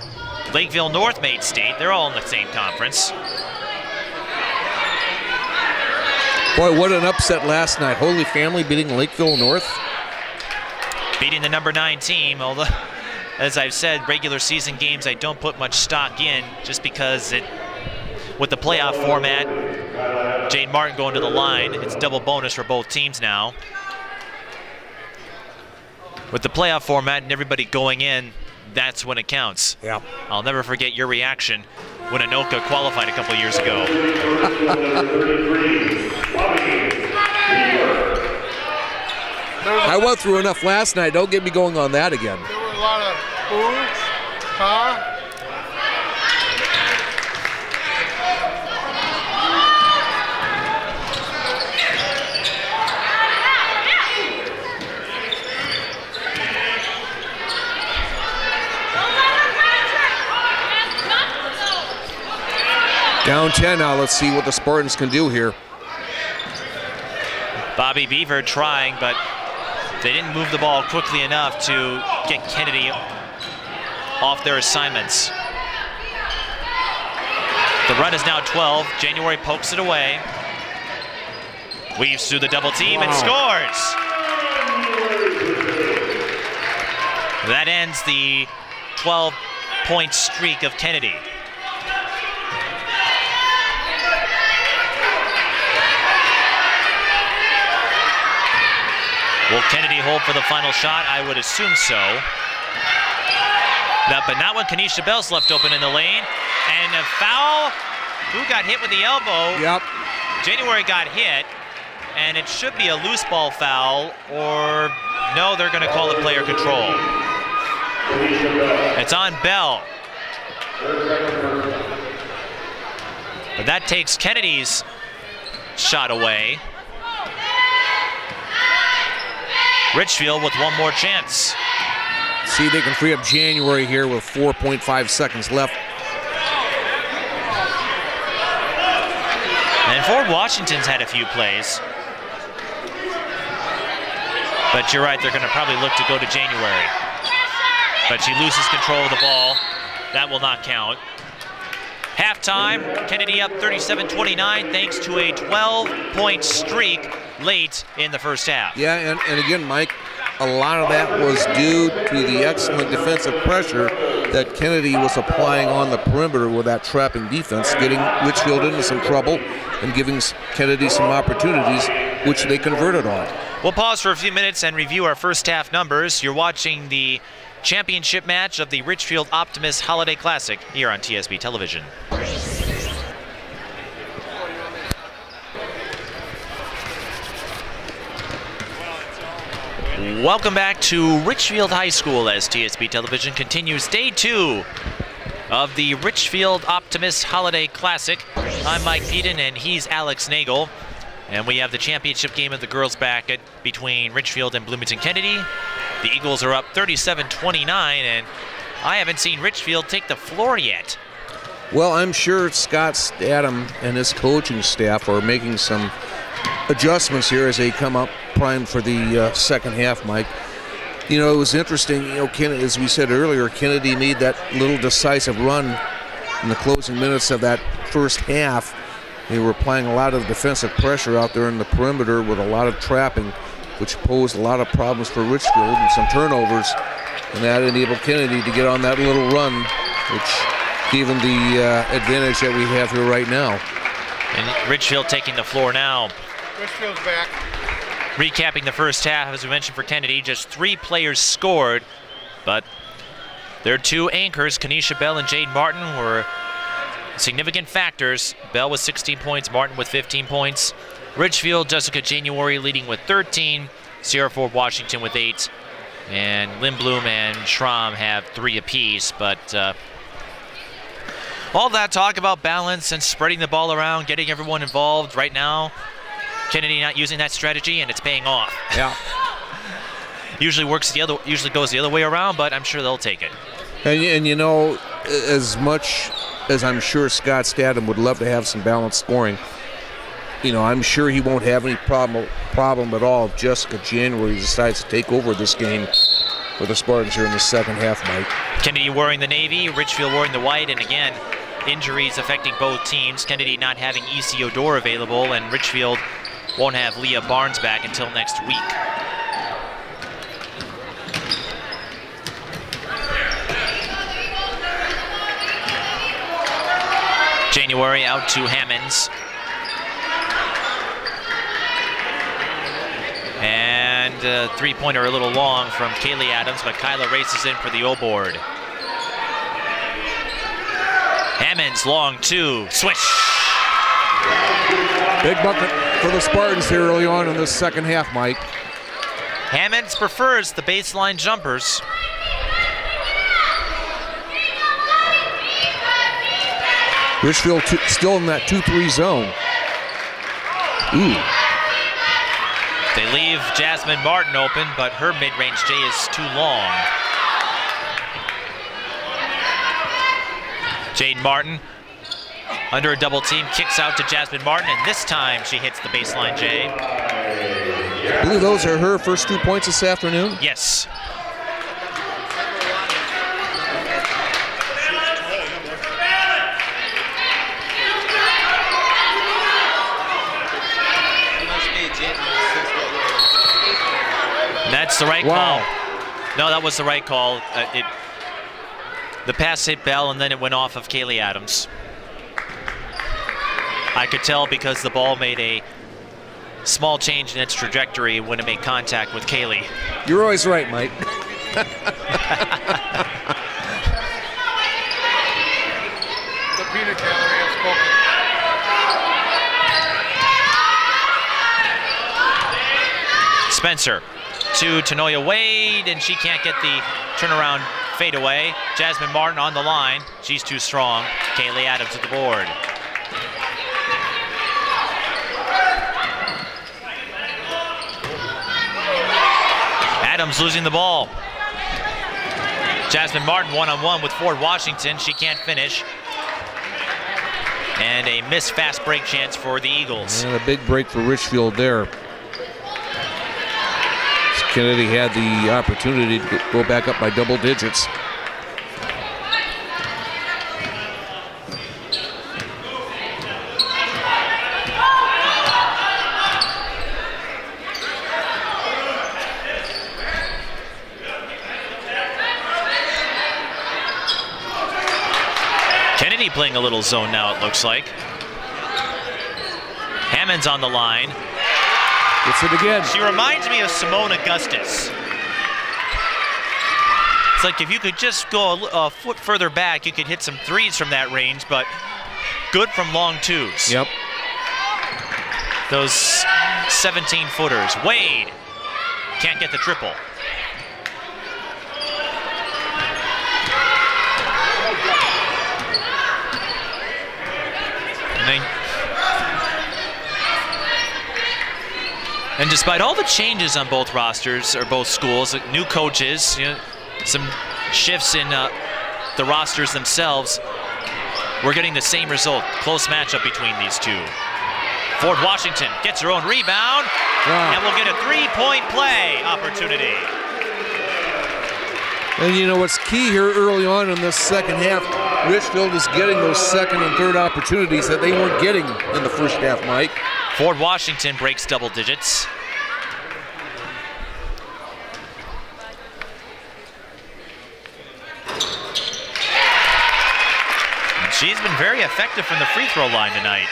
Lakeville North made state. They're all in the same conference. Boy, what an upset last night. Holy Family beating Lakeville North. beating the number nine team. Although, as I've said, regular season games I don't put much stock in just because it, with the playoff format, Jade Martin going to the line, it's double bonus for both teams now. With the playoff format and everybody going in, that's when it counts. Yeah. I'll never forget your reaction when Anoka qualified a couple years ago. I went through enough last night. Don't get me going on that again. There were a lot of oohs, huh? Down 10 now. Let's see what the Spartans can do here. Bobby Beaver trying, but they didn't move the ball quickly enough to get Kennedy off their assignments. The run is now 12. January pokes it away. Weaves through the double team and scores. That ends the 12 point streak of Kennedy. Will Kennedy hold for the final shot? I would assume so. That, but not when Kenisha Bell's left open in the lane. And a foul. Who got hit with the elbow? Yep. January got hit, and it should be a loose ball foul, or no, they're going to call it player control. It's on Bell. But that takes Kennedy's shot away. Richfield with one more chance. See, they can free up January here with 4.5 seconds left. And Ford Washington's had a few plays. But you're right, they're going to probably look to go to January. But she loses control of the ball. That will not count. Halftime, Kennedy up 37-29 thanks to a 12-point streak late in the first half. Yeah, and, and again, Mike, a lot of that was due to the excellent defensive pressure that Kennedy was applying on the perimeter with that trapping defense, getting Richfield into some trouble and giving Kennedy some opportunities, which they converted on. We'll pause for a few minutes and review our first half numbers. You're watching the championship match of the Richfield Optimist Holiday Classic here on TSB Television. Welcome back to Richfield High School as TSB Television continues day two of the Richfield Optimist Holiday Classic. I'm Mike Peden and he's Alex Nagel. And we have the championship game of the girls bracket between Richfield and Bloomington Kennedy. The Eagles are up 37-29 and I haven't seen Richfield take the floor yet. Well, I'm sure Scott Statham and his coaching staff are making some adjustments here as they come up primed for the uh, second half, Mike. You know, it was interesting, you know, Ken, as we said earlier, Kennedy made that little decisive run in the closing minutes of that first half. They were applying a lot of defensive pressure out there in the perimeter with a lot of trapping, which posed a lot of problems for Richfield and some turnovers. And that enabled Kennedy to get on that little run, which gave him the uh, advantage that we have here right now. And Richfield taking the floor now. Richfield's back. Recapping the first half, as we mentioned for Kennedy, just three players scored, but their two anchors, Kenisha Bell and Jade Martin, were significant factors. Bell with 16 points, Martin with 15 points. Richfield, Jessica January leading with 13, Sierra Ford Washington with 8, and Lindblom and Schramm have three apiece, but uh, all that talk about balance and spreading the ball around, getting everyone involved right now, Kennedy not using that strategy, and it's paying off. Yeah. usually works the other, usually goes the other way around, but I'm sure they'll take it. And, and you know, as much as I'm sure Scott Statham would love to have some balanced scoring, you know, I'm sure he won't have any problem problem at all if Jessica January decides to take over this game for the Spartans here in the second half, Mike. Kennedy wearing the navy, Richfield wearing the white, and again, injuries affecting both teams. Kennedy not having EC Odor available, and Richfield won't have Leah Barnes back until next week. January out to Hammonds. And uh, three-pointer a little long from Kaylee Adams, but Kyla races in for the O-board. Hammonds long two, swish. Big bucket for the Spartans here early on in the second half, Mike. Hammonds prefers the baseline jumpers. Richfield still in that 2-3 zone. Ooh. They leave Jasmine Martin open, but her mid-range J is too long. Jade Martin Under a double team, kicks out to Jasmine Martin, and this time she hits the baseline, Jay. I believe those are her first two points this afternoon. Yes. That's the right Wow. call. No, that was the right call. Uh, it, the pass hit Bell, and then it went off of Kaylee Adams. I could tell because the ball made a small change in its trajectory when it made contact with Kaylee. You're always right, Mike. The peanut gallery has spoken. Spencer to Tanoia Wade, and she can't get the turnaround fadeaway. Jasmine Martin on the line. She's too strong. Kaylee Adams at the board. Adams losing the ball. Jasmine Martin one-on-one with Ford Washington. She can't finish. And a missed fast break chance for the Eagles. And a big break for Richfield there. Kennedy had the opportunity to go back up by double digits. Kennedy playing a little zone now, it looks like. Hammond's on the line. Gets it again. She reminds me of Seimone Augustus. It's like if you could just go a, a foot further back, you could hit some threes from that range, but good from long twos. Yep. Those 17 footers. Wade can't get the triple. And And despite all the changes on both rosters or both schools, new coaches, you know, some shifts in uh, the rosters themselves, we're getting the same result. Close matchup between these two. Ford Washington gets her own rebound Wow. and will get a three-point play opportunity. And you know what's key here early on in this second half, Richfield is getting those second and third opportunities that they weren't getting in the first half, Mike. Ford Washington breaks double digits. She's been very effective from the free throw line tonight.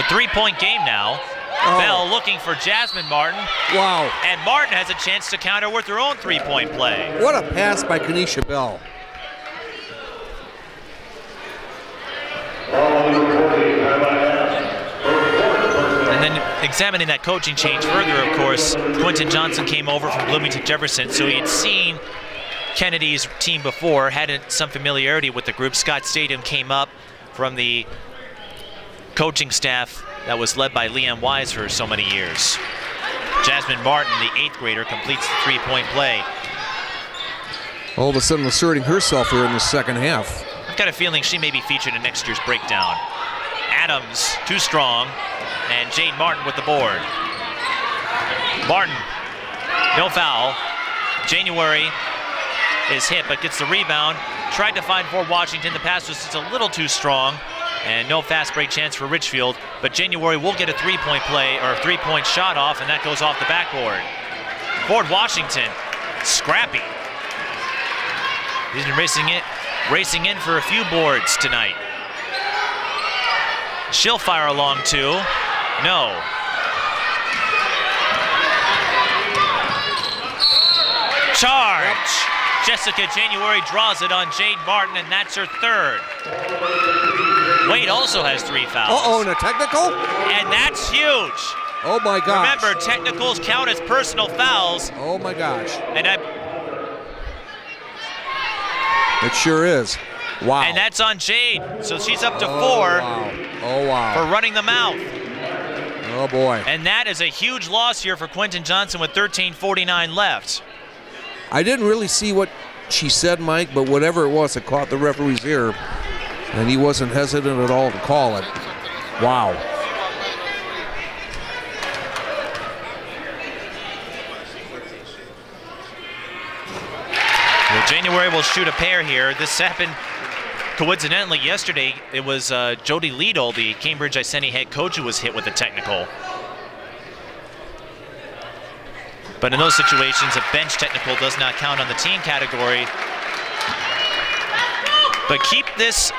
A three-point game now. Oh. Bell looking for Jasmine Martin, Wow. and Martin has a chance to counter with her own three-point play. What a pass by Kenisha Bell. And then examining that coaching change further, of course, Quentin Johnson came over from Bloomington Jefferson, so he had seen Kennedy's team before, had some familiarity with the group. Scott Statham came up from the coaching staff that was led by Liam Wise for so many years. Jasmine Martin, the eighth grader, completes the three-point play. All of a sudden asserting herself here in the second half. I've got a feeling she may be featured in next year's breakdown. Adams, too strong, and Jade Martin with the board. Martin, no foul. January is hit, but gets the rebound. Tried to find Ford Washington. The pass was just a little too strong, and no fast break chance for Richfield. But January will get a three-point play or a three-point shot off, and that goes off the backboard. Ford Washington, scrappy. He's been racing it, racing in for a few boards tonight. She'll fire along too. No. Charge. Jessica January draws it on Jade Martin, and that's her third. Wade also has three fouls. Uh-oh, and a technical? And that's huge. Oh my gosh. Remember, technicals count as personal fouls, Oh my gosh. and I, It sure is. Wow. and that's on Jade. So she's up to oh, four Wow. Oh wow. for running the mouth. Oh boy. And that is a huge loss here for Quentin Johnson with 13.49 left. I didn't really see what she said, Mike, but whatever it was, it caught the referee's ear, and he wasn't hesitant at all to call it. Wow. Well, January will shoot a pair here. This happened coincidentally yesterday. It was uh, Jody Liedel, the Cambridge Isanti head coach, who was hit with a technical. But in those situations, a bench technical does not count on the team category. But keep this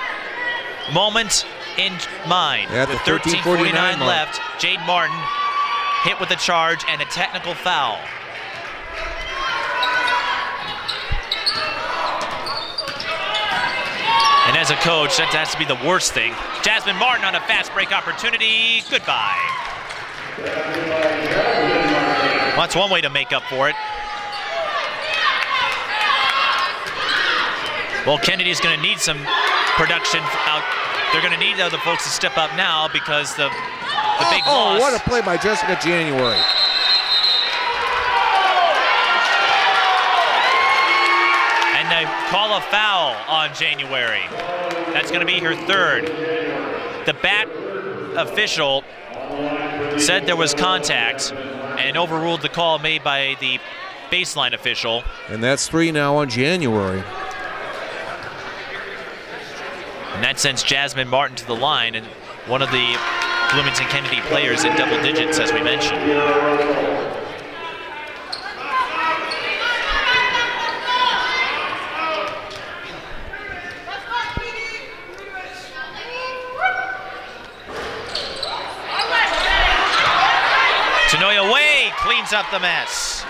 moment in mind. The with 13:49 13:49 left, Jade Martin hit with a charge and a technical foul. And as a coach, that has to be the worst thing. Jasmine Martin on a fast break opportunity. Goodbye. Well, that's one way to make up for it. Well, Kennedy's going to need some production out. They're going to need other folks to step up now because the the big oh, oh loss. what a play by Jessica January. And they call a foul on January. That's going to be her third. The bat official said there was contact and overruled the call made by the baseline official. And that's three now on January. And that sends Jasmine Martin to the line and one of the Bloomington Kennedy players in double digits, as we mentioned. Tanoia Wade cleans up the mess.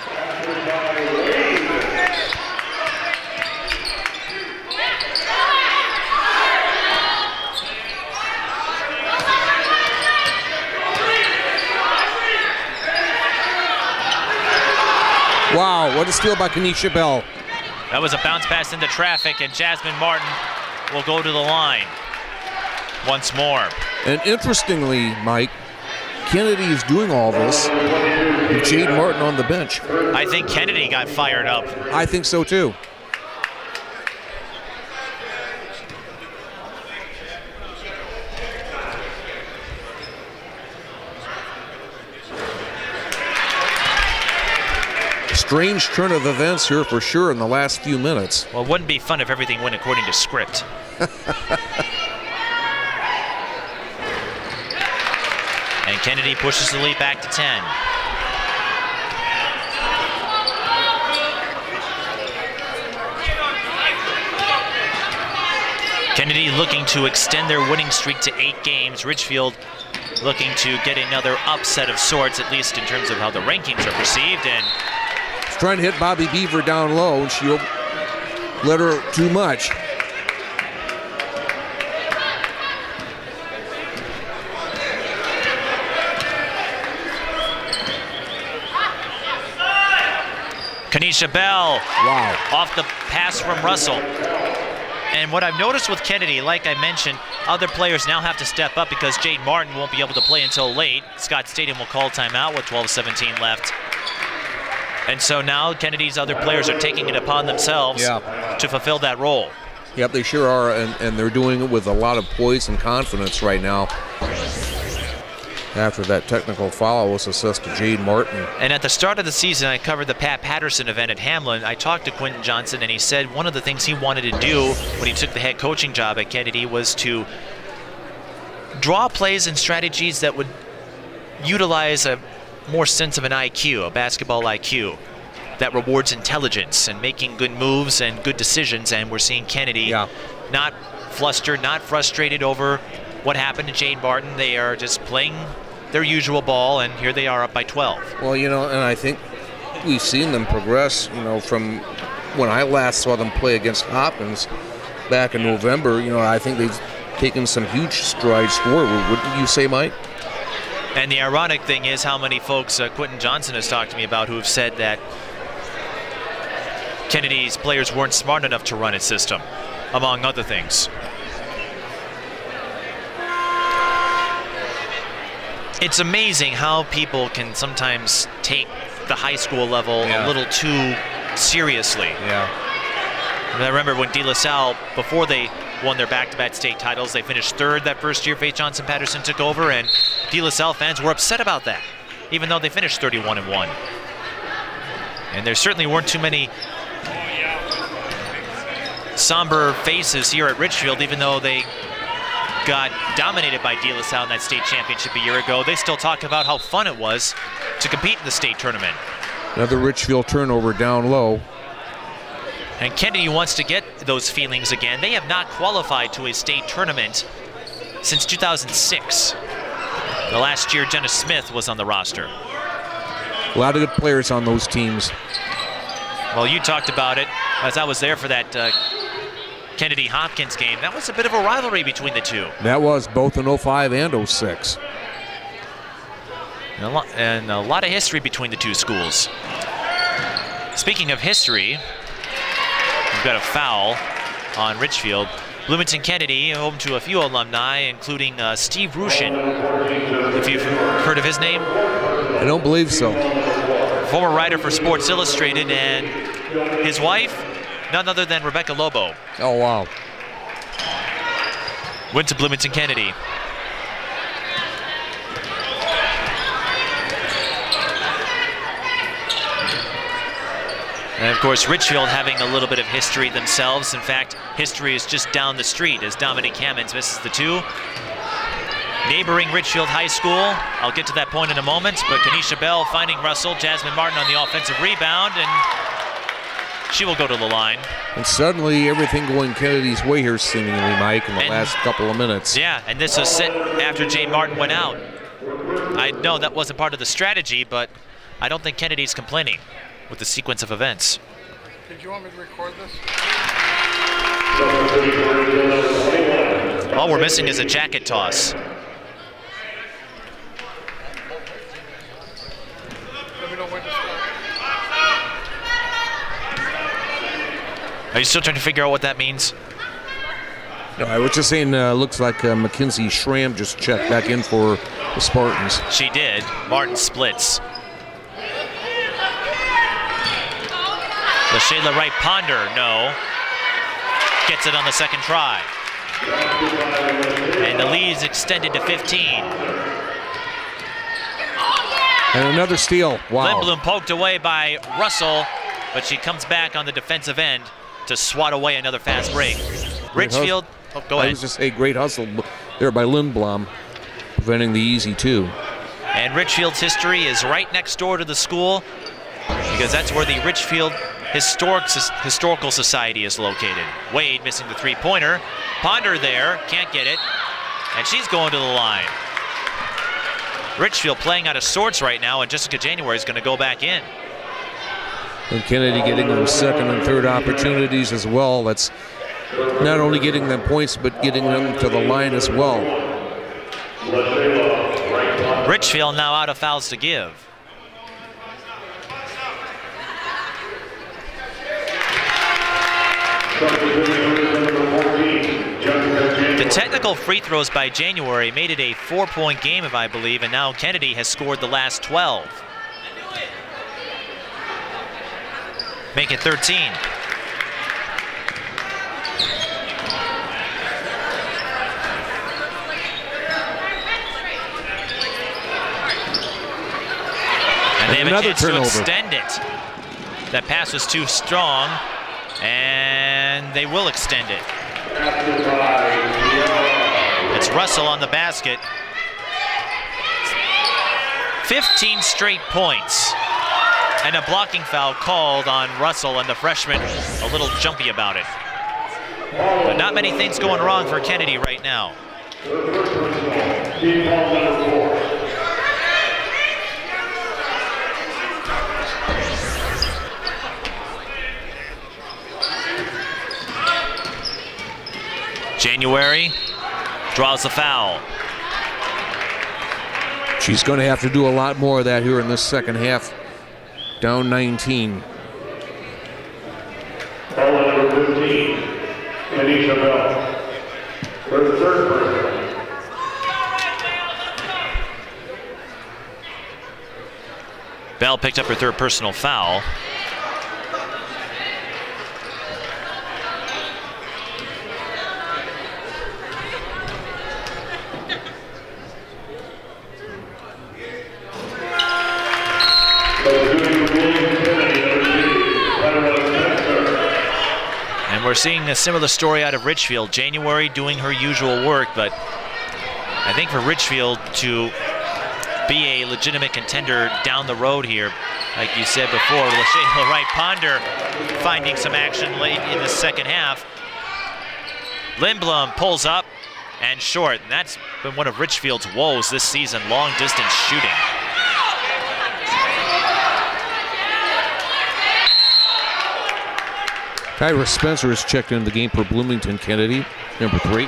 Wow, what a steal by Kenisha Bell. That was a bounce pass into traffic, and Jasmine Martin will go to the line once more. And interestingly, Mike, Kennedy is doing all this Jade Martin on the bench. I think Kennedy got fired up. I think so too. Strange turn of events here for sure in the last few minutes. Well, it wouldn't be fun if everything went according to script. and Kennedy pushes the lead back to 10. Kennedy looking to extend their winning streak to eight games. Richfield looking to get another upset of sorts, at least in terms of how the rankings are perceived. And trying to hit Bobby Beaver down low, and she let her too much. Kenisha Bell Wow. off the pass from Russell. And what I've noticed with Kennedy, like I mentioned, other players now have to step up because Jade Martin won't be able to play until late. Scott Statham will call timeout with 12-17 left. And so now Kennedy's other players are taking it upon themselves Yeah. to fulfill that role. Yep, they sure are, and, and they're doing it with a lot of poise and confidence right now. After that technical foul was assessed to Jade Martin. And at the start of the season, I covered the Pat Patterson event at Hamline. I talked to Quentin Johnson, and he said one of the things he wanted to do when he took the head coaching job at Kennedy was to draw plays and strategies that would utilize a more sense of an IQ, a basketball IQ, that rewards intelligence and making good moves and good decisions. And we're seeing Kennedy Yeah. not flustered, not frustrated over what happened to Jade Martin. They are just playing their usual ball, and here they are up by 12. Well, you know, and I think we've seen them progress, you know, from when I last saw them play against Hopkins back in November. You know, I think they've taken some huge strides forward. Wouldn't you say, Mike? And the ironic thing is how many folks uh, Quentin Johnson has talked to me about who have said that Kennedy's players weren't smart enough to run its system, among other things. It's amazing how people can sometimes take the high school level Yeah. a little too seriously. Yeah. I remember when De La Salle, before they won their back-to-back state titles, they finished third that first year Faith Johnson Patterson took over, and De La Salle fans were upset about that, even though they finished 31 and one. And there certainly weren't too many somber faces here at Richfield, even though they got dominated by De La Salle in that state championship a year ago. They still talk about how fun it was to compete in the state tournament. Another Richfield turnover down low. And Kennedy wants to get those feelings again. They have not qualified to a state tournament since 2006. The last year Jenna Smith was on the roster. A lot of good players on those teams. Well, you talked about it as I was there for that uh, Kennedy Hopkins game. That was a bit of a rivalry between the two. That was both in 05 and 06. And a, lot, and a lot of history between the two schools. Speaking of history, we've got a foul on Richfield. Bloomington Kennedy, home to a few alumni, including uh, Steve Rushin. If you've heard of his name, I don't believe so. former writer for Sports Illustrated, and his wife, none other than Rebecca Lobo, Oh, wow. went to Bloomington Kennedy. And of course, Richfield having a little bit of history themselves. In fact, history is just down the street as Dominic Hammonds misses the two. Neighboring Richfield High School. I'll get to that point in a moment, but Kenisha Bell finding Russell, Jasmine Martin on the offensive rebound, and she will go to the line. And suddenly everything going Kennedy's way here, seemingly, Mike, in the And- last couple of minutes. Yeah, and this was set after Jade Martin went out. I know that wasn't part of the strategy, but I don't think Kennedy's complaining with the sequence of events. Did you want me to record this? All we're missing is a jacket toss. Let me know when to start. Are you still trying to figure out what that means? No, I was just saying, uh, looks like uh, Mackenzie Schramm just checked back in for the Spartans. She did. Martin splits. The Shayla Wright Ponder, no. Gets it on the second try. And the lead is extended to 15. And another steal. Wow. Lindblom poked away by Russell, but she comes back on the defensive end to swat away another fast break. Richfield, oh, go I ahead. was just a great hustle there by Lindblom, preventing the easy two. And Richfield's history is right next door to the school because that's where the Richfield Historic Historical Society is located. Wade missing the three-pointer. Ponder there, can't get it, and she's going to the line. Richfield playing out of sorts right now, and Jessica January is going to go back in. And Kennedy getting them second and third opportunities as well. That's not only getting them points, but getting them to the line as well. Richfield now out of fouls to give. Technical free throws by January made it a four-point game, if I believe, and now Kennedy has scored the last 12. Make it 13. And they have a Another chance turnover. to extend it. That pass was too strong, and they will extend it. Russell on the basket. 15 straight points. And a blocking foul called on Russell and the freshman a little jumpy about it. But not many things going wrong for Kennedy right now. January draws the foul. She's going to have to do a lot more of that here in this second half. Down 19. Foul number 15, Kenisha Bell. For the third person. Bell picked up her third personal foul. We're seeing a similar story out of Richfield. January doing her usual work, but I think for Richfield to be a legitimate contender down the road here, like you said before, Lachey Wright Ponder finding some action late in the second half. Lindblom pulls up and short. And that's been one of Richfield's woes this season, long distance shooting. Tyra Spencer has checked into the game for Bloomington Kennedy, number three.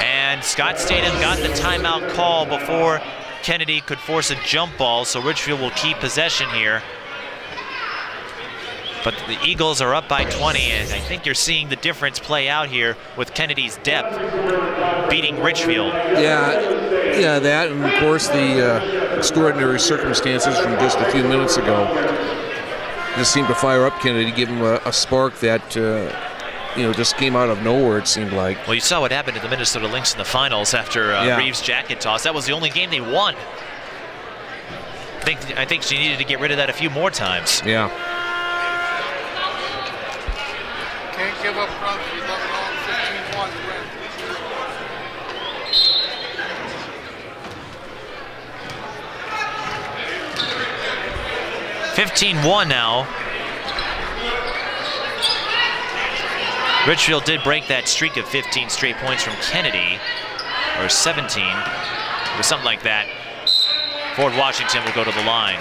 And Scott Statham got the timeout call before Kennedy could force a jump ball, so Richfield will keep possession here. But the Eagles are up by 20, and I think you're seeing the difference play out here with Kennedy's depth beating Richfield. Yeah, yeah, that, and of course the uh, extraordinary circumstances from just a few minutes ago just seemed to fire up Kennedy, give him a, a spark that, uh, you know, just came out of nowhere, it seemed like. Well, you saw what happened to the Minnesota Lynx in the finals after uh, Yeah. Reeve's jacket toss. That was the only game they won. I think, I think she needed to get rid of that a few more times. Yeah. Can't give up runs. We love it all 15-1 to win. 15-1 now. Richfield did break that streak of 15 straight points from Kennedy, or 17, or something like that. Ford Washington will go to the line.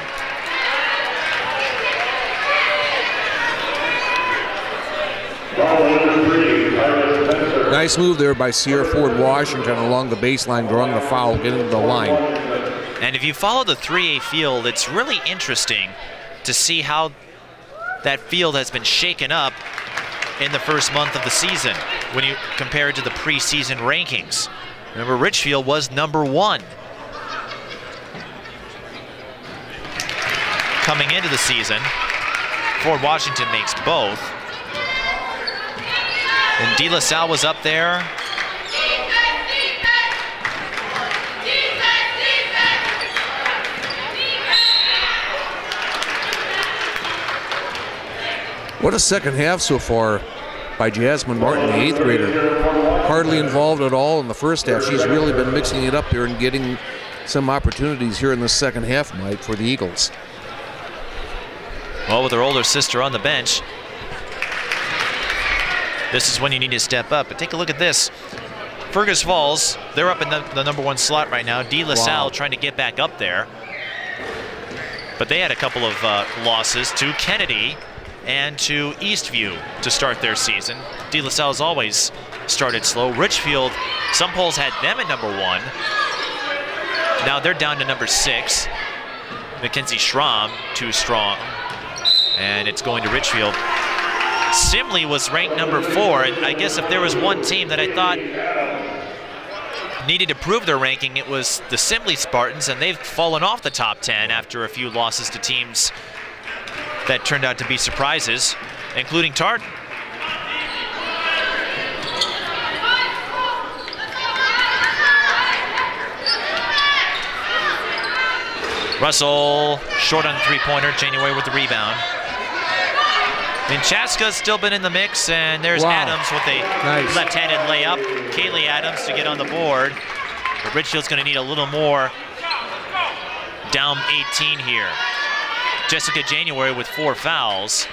Nice move there by Sierra Ford Washington along the baseline, drawing the foul, getting to the line. And if you follow the 3A field, it's really interesting to see how that field has been shaken up in the first month of the season when you compare it to the preseason rankings. Remember, Richfield was number one coming into the season. Ford Washington makes both. And De La Salle was up there. What a second half so far by Jasmine Martin, the eighth grader. Hardly involved at all in the first half. She's really been mixing it up here and getting some opportunities here in the second half, Mike, for the Eagles. Well, with her older sister on the bench, this is when you need to step up. But take a look at this. Fergus Falls, they're up in the, the number one slot right now. De La Salle Wow. trying to get back up there. But they had a couple of uh, losses to Kennedy and to Eastview to start their season. De La Salle's always started slow. Richfield, some polls had them at number one. Now they're down to number six. Mackenzie Schramm, too strong. And it's going to Richfield. Simley was ranked number four, and I guess if there was one team that I thought needed to prove their ranking, it was the Simley Spartans, and they've fallen off the top 10 after a few losses to teams that turned out to be surprises, including Tart. Russell short on the three-pointer, January with the rebound. And Chaska's still been in the mix, and there's Wow. Adams with a Nice. left-handed layup. Kyla Adams to get on the board. But Richfield's going to need a little more down 18 here. Jessica January with four fouls.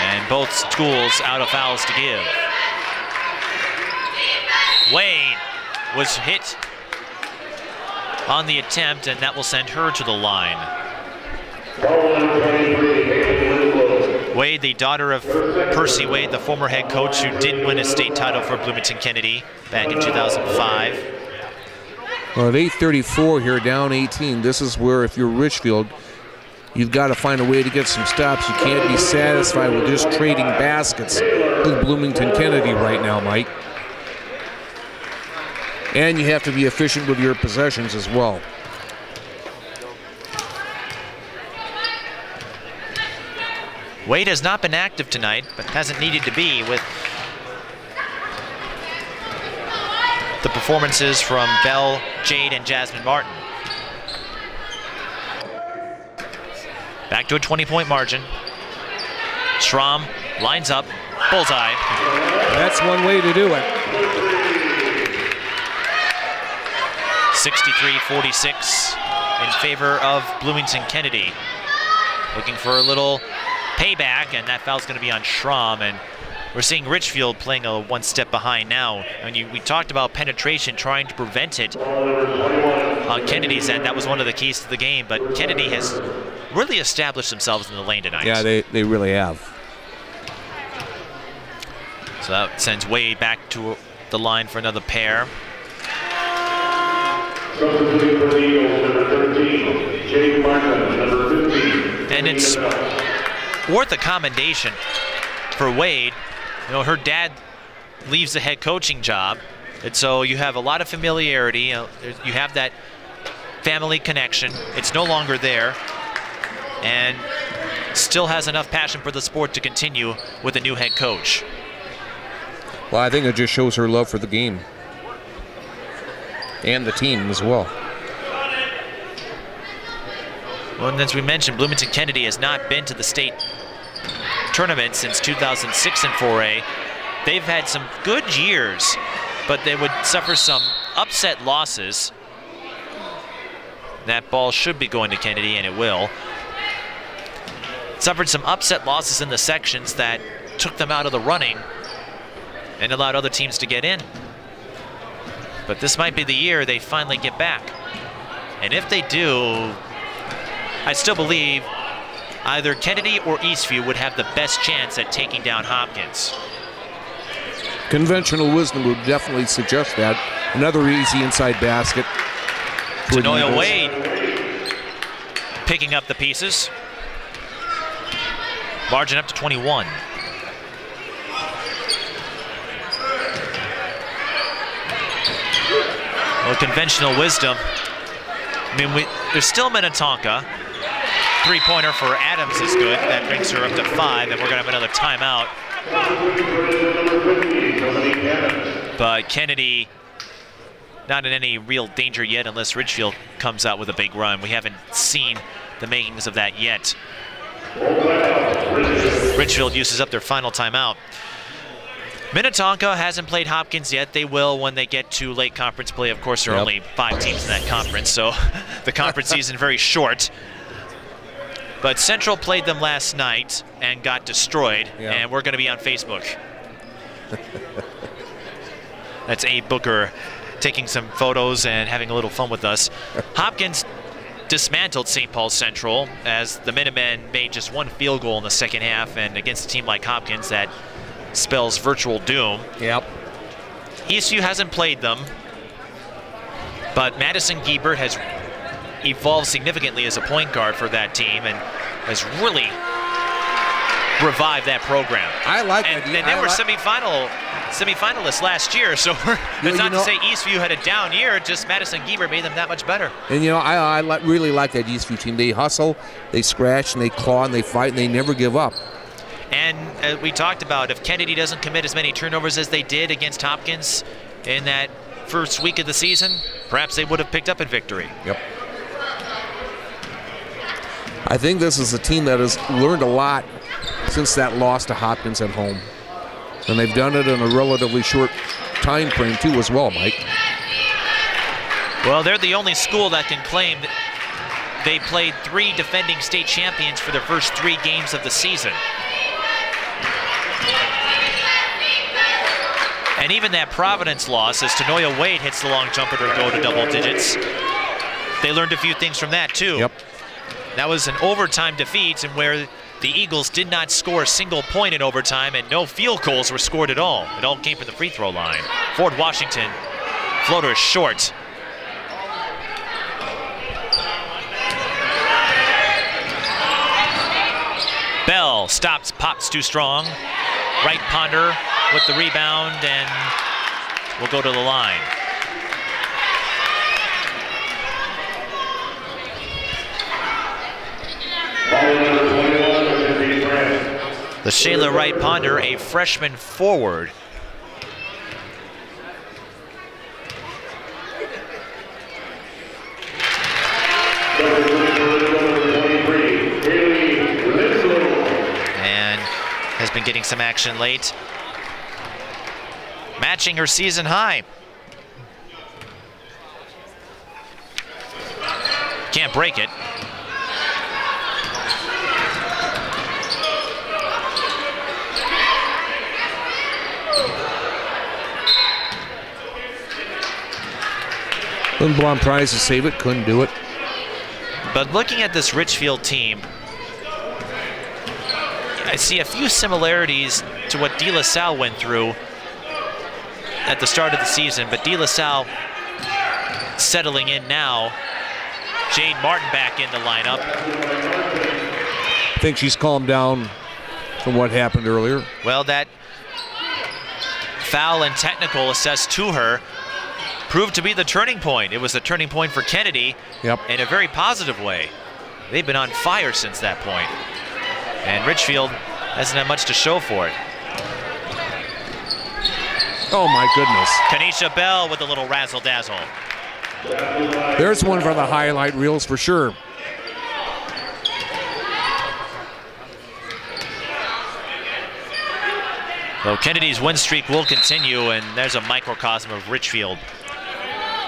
And both schools out of fouls to give. Wade was hit on the attempt, and that will send her to the line. Wade, the daughter of Percy Wade, the former head coach who did win a state title for Bloomington Kennedy back in 2005. Well, at 8:34 here, down 18. This is where, if you're Richfield, you've got to find a way to get some stops. You can't be satisfied with just trading baskets with Bloomington Kennedy right now, Mike. And you have to be efficient with your possessions as well. Wade has not been active tonight, but hasn't needed to be with the performances from Bell, Jade, and Jasmine Martin. Back to a 20 point margin. Schramm lines up, bullseye. That's one way to do it. 63 46 in favor of Bloomington Kennedy. Looking for a little payback, and that foul's going to be on Schramm. And we're seeing Richfield playing a one step behind now. And you, we talked about penetration, trying to prevent it on Kennedy's end. That was one of the keys to the game. But Kennedy has really established themselves in the lane tonight. Yeah, they, they really have. So that sends Wade back to the line for another pair. Substituting for the Eagles, number 13, Jade Martin, number 15. And it's worth a commendation for Wade. You know, her dad leaves the head coaching job, and so you have a lot of familiarity. You, know, you have that family connection. It's no longer there, and still has enough passion for the sport to continue with a new head coach. Well, I think it just shows her love for the game and the team as well. Well, and as we mentioned, Bloomington Kennedy has not been to the state tournament since 2006 in 4A. They've had some good years, but they would suffer some upset losses. That ball should be going to Kennedy, and it will. Suffered some upset losses in the sections that took them out of the running and allowed other teams to get in. But this might be the year they finally get back. And if they do, I still believe either Kennedy or Eastview would have the best chance at taking down Hopkins. Conventional wisdom would definitely suggest that. Another easy inside basket. Tanoia Wade picking up the pieces. Margin up to 21. Well, conventional wisdom. I mean, we, there's still Minnetonka. Three-pointer for Adams is good. That brings her up to five, and we're going to have another timeout. But Kennedy not in any real danger yet unless Richfield comes out with a big run. We haven't seen the makings of that yet. Richfield uses up their final timeout. Minnetonka hasn't played Hopkins yet. They will when they get to late conference play. Of course, there are Yep. only five teams in that conference, so the conference season very short. But Central played them last night and got destroyed, Yeah. and we're going to be on Facebook. That's Abe Booker taking some photos and having a little fun with us. Hopkins dismantled St. Paul Central as the Minutemen made just one field goal in the second half, and against a team like Hopkins, that spells virtual doom. Yep. Eastview hasn't played them, but Madison Giebert has evolved significantly as a point guard for that team and has really revived that program. I like and, that. and they I were like- semifinal semifinalists last year, so we're, You- you not know- to say Eastview had a down year, just Madison Giebert made them that much better. And you know, I, I really like that Eastview team. They hustle, they scratch, and they claw, and they fight, and they never give up. And uh, we talked about if Kennedy doesn't commit as many turnovers as they did against Hopkins in that first week of the season, perhaps they would have picked up a victory. Yep. I think this is a team that has learned a lot since that loss to Hopkins at home. And they've done it in a relatively short time frame too as well, Mike. Well, they're the only school that can claim that they played three defending state champions for their first three games of the season. And even that Providence loss, as Tanoia Wade hits the long jumper to go to double digits, they learned a few things from that too. Yep. That was an overtime defeat and where the Eagles did not score a single point in overtime and no field goals were scored at all. It all came from the free throw line. Ford Washington, floater short. Bell stops, pops too strong. Wright Ponder with the rebound and will go to the line. LaShayla Wright Ponder, a freshman forward. And has been getting some action late. Matching her season high. Can't break it. Lindblom tries to save it, couldn't do it. But looking at this Richfield team, I see a few similarities to what De La Salle went through at the start of the season, but De La Salle settling in now. Jade Martin back in the lineup. I think she's calmed down from what happened earlier. Well, that foul and technical assessed to her proved to be the turning point. It was the turning point for Kennedy Yep. in a very positive way. They've been on fire since that point. And Richfield hasn't had much to show for it. Oh my goodness. Kenisha Bell with a little razzle dazzle. There's one for the highlight reels for sure. So Kennedy's win streak will continue, and there's a microcosm of Richfield.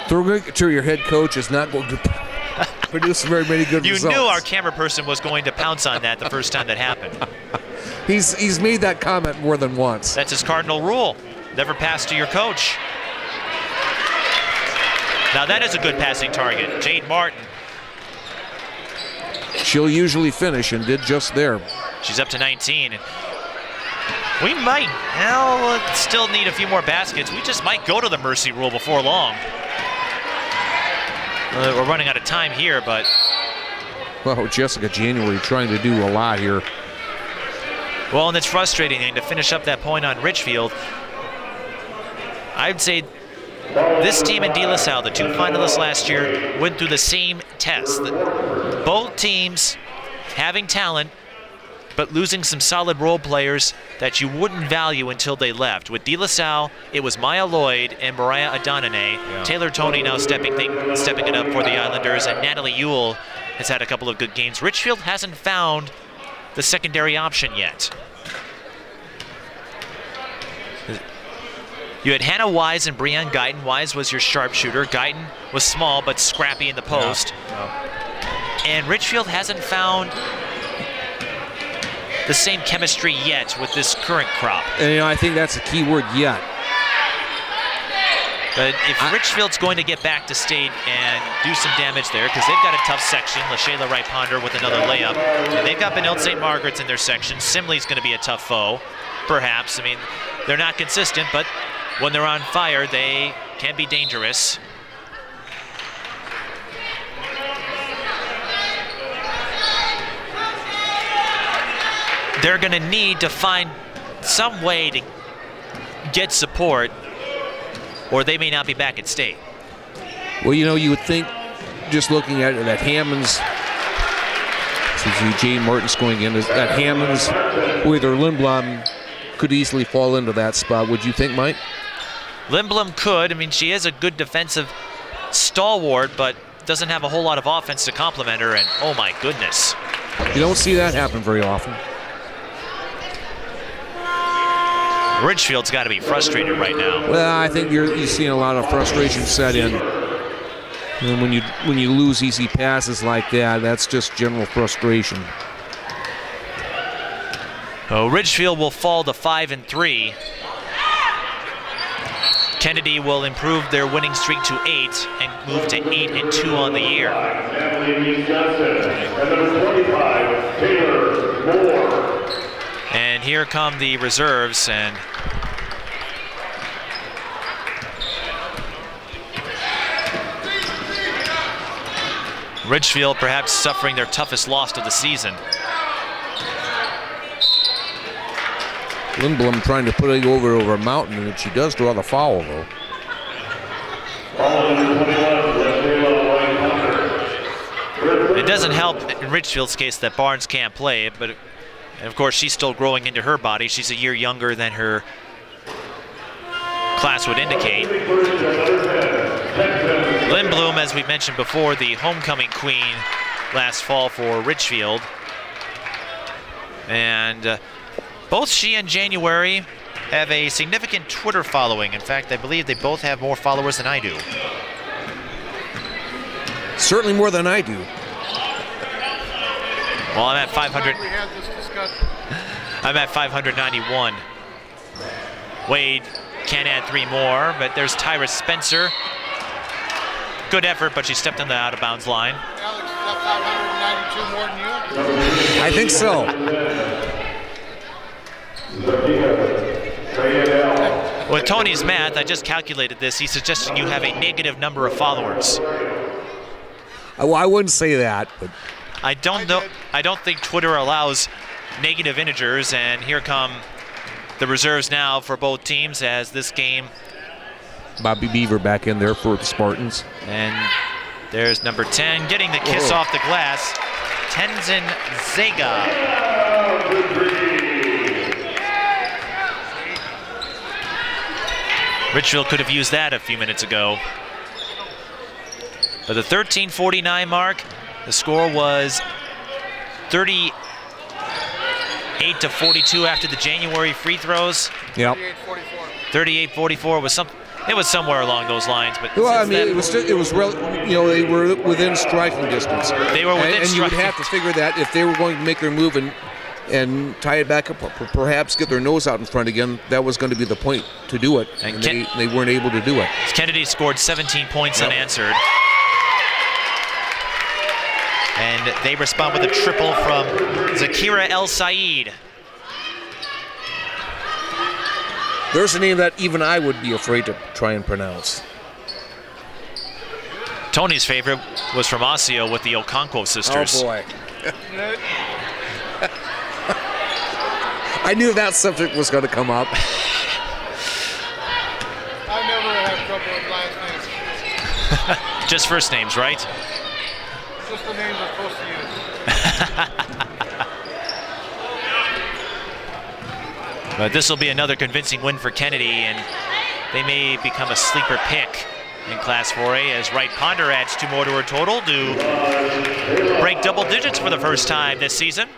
Throwing it to your head coach is not going to produce very many good You results. knew our camera person was going to pounce on that the first time that happened. He's he's made that comment more than once. That's his cardinal rule. Never pass to your coach. Now that is a good passing target. Jade Martin. She'll usually finish and did just there. She's up to 19. We might, well, uh, still need a few more baskets. We just might go to the mercy rule before long. Uh, we're running out of time here, but Well, Jessica January trying to do a lot here. well, and it's frustrating and to finish up that point on Richfield. I'd say this team and De La Salle, the two finalists last year, went through the same test. Both teams having talent, but losing some solid role players that you wouldn't value until they left. With De La Salle, it was Maya Lloyd and Mariah Adonane. Taylor Tony now stepping thing, stepping it up for the Islanders, and Natalie Yule has had a couple of good games. Richfield hasn't found the secondary option yet. You had Hannah Wise and Brianne Guyton. Wise was your sharpshooter. Guyton was small but scrappy in the post. And Richfield hasn't found the same chemistry yet with this current crop. And you know, I think that's a key word yet. But if Richfield's going to get back to state and do some damage there, because they've got a tough section, LaShayla Wright Ponder with another layup, and they've got Benilde St. Margaret's in their section. Simley's going to be a tough foe, perhaps. I mean, they're not consistent, but when they're on fire, they can be dangerous. They're going to need to find some way to get support, or they may not be back at state. Well, you know, you would think, just looking at it, that Hammonds, since Jade Martin's going in, that Hammonds, with or Lindblom, could easily fall into that spot. Would you think, Mike? Lindblom could. I mean, she is a good defensive stalwart, but doesn't have a whole lot of offense to complement her. And oh my goodness, You don't see that happen very often. Richfield's got to be frustrated right now. Well, I think you're, you're seeing a lot of frustration set in. And when you when you lose easy passes like that, that's just general frustration. Oh, Richfield will fall to five and three. Kennedy will improve their winning streak to eight and move to eight and two on the year. And number 25, Taylor Moore. And here come the reserves, and Richfield perhaps suffering their toughest loss of the season. Lindblom trying to put it over over a mountain, and she does draw the foul though. Foul number 21, LaShayla Wright Ponder. It doesn't help in Richfield's case that Barnes can't play, but and of course she's still growing into her body. She's a year younger than her class would indicate. Lindblom, as we mentioned before, the homecoming queen last fall for Richfield. And uh, Both she and January have a significant Twitter following. In fact, I believe they both have more followers than I do. Certainly more than I do. Well, I'm at 500. We had this discussion. I'm at 591. Wade can add three more, but there's Tyra Spencer. Good effort, but she stepped on the out of bounds line. Alex, is that 592 more than you? I think so. With Tony's math, I just calculated this. He's suggesting you have a negative number of followers. Well, I wouldn't say that, but I don't I know. did. I don't think Twitter allows negative integers, and here come the reserves now for both teams as this game. Bobby Beaver back in there for the Spartans. And there's number 10 getting the kiss Whoa. off the glass. Tenzin Zega. Richfield could have used that a few minutes ago. But the 13:49 mark, the score was 38 to 42 after the January free throws. Yep. 38 44. 38-44 was some. It was somewhere along those lines, but Well, I mean, then- it was it was rel- you know they were within striking distance. They were within and, and you would have to figure that if they were going to make their move and and tie it back up, or perhaps get their nose out in front again, that was going to be the point to do it, And and, Ken- they, they weren't able to do it. Kennedy scored 17 points unanswered. And they respond with a triple from Zakira El Said. There's a name that even I would be afraid to try and pronounce. Tony's favorite was from Osseo with the Okonkwo sisters. Oh boy. I knew that subject was going to come up. I never have trouble with last names. Just first names, right? Just the names I'm supposed to use. But this will be another convincing win for Kennedy, and they may become a sleeper pick in Class 4A as Wright Ponder adds two more to her total to break double digits for the first time this season.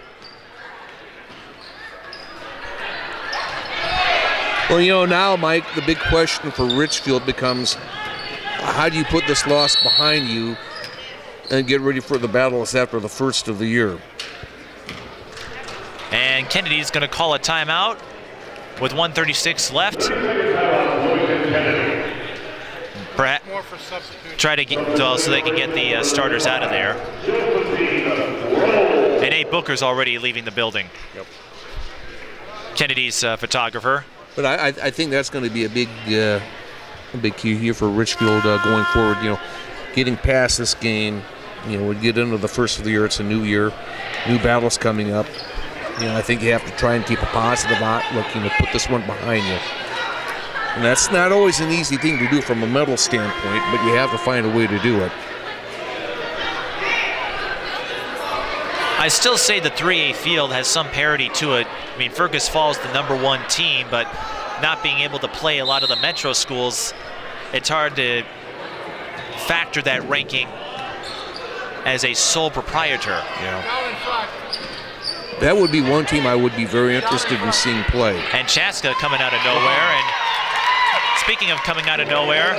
Well, you know, now, Mike, the big question for Richfield becomes how do you put this loss behind you and get ready for the battles after the first of the year? And Kennedy's going to call a timeout with 136 left. Perhaps More for substitute. try to get well, so they can get the uh, starters out of there. And Abe Booker's already leaving the building. Yep. Kennedy's uh, photographer. But I, I, I think that's going to be a big, uh, a big key here for Richfield uh, going forward. You know, getting past this game. You know, we get into the first of the year. It's a new year, new battles coming up. You know, I think you have to try and keep a positive outlook. You know, put this one behind you. And that's not always an easy thing to do from a mental standpoint, but you have to find a way to do it. I still say the 3A field has some parity to it. I mean, Fergus Falls the number one team, but not being able to play a lot of the metro schools, it's hard to factor that ranking as a sole proprietor. Yeah. Down in front. That would be one team I would be very interested in seeing play. And Chaska coming out of nowhere. And speaking of coming out of nowhere,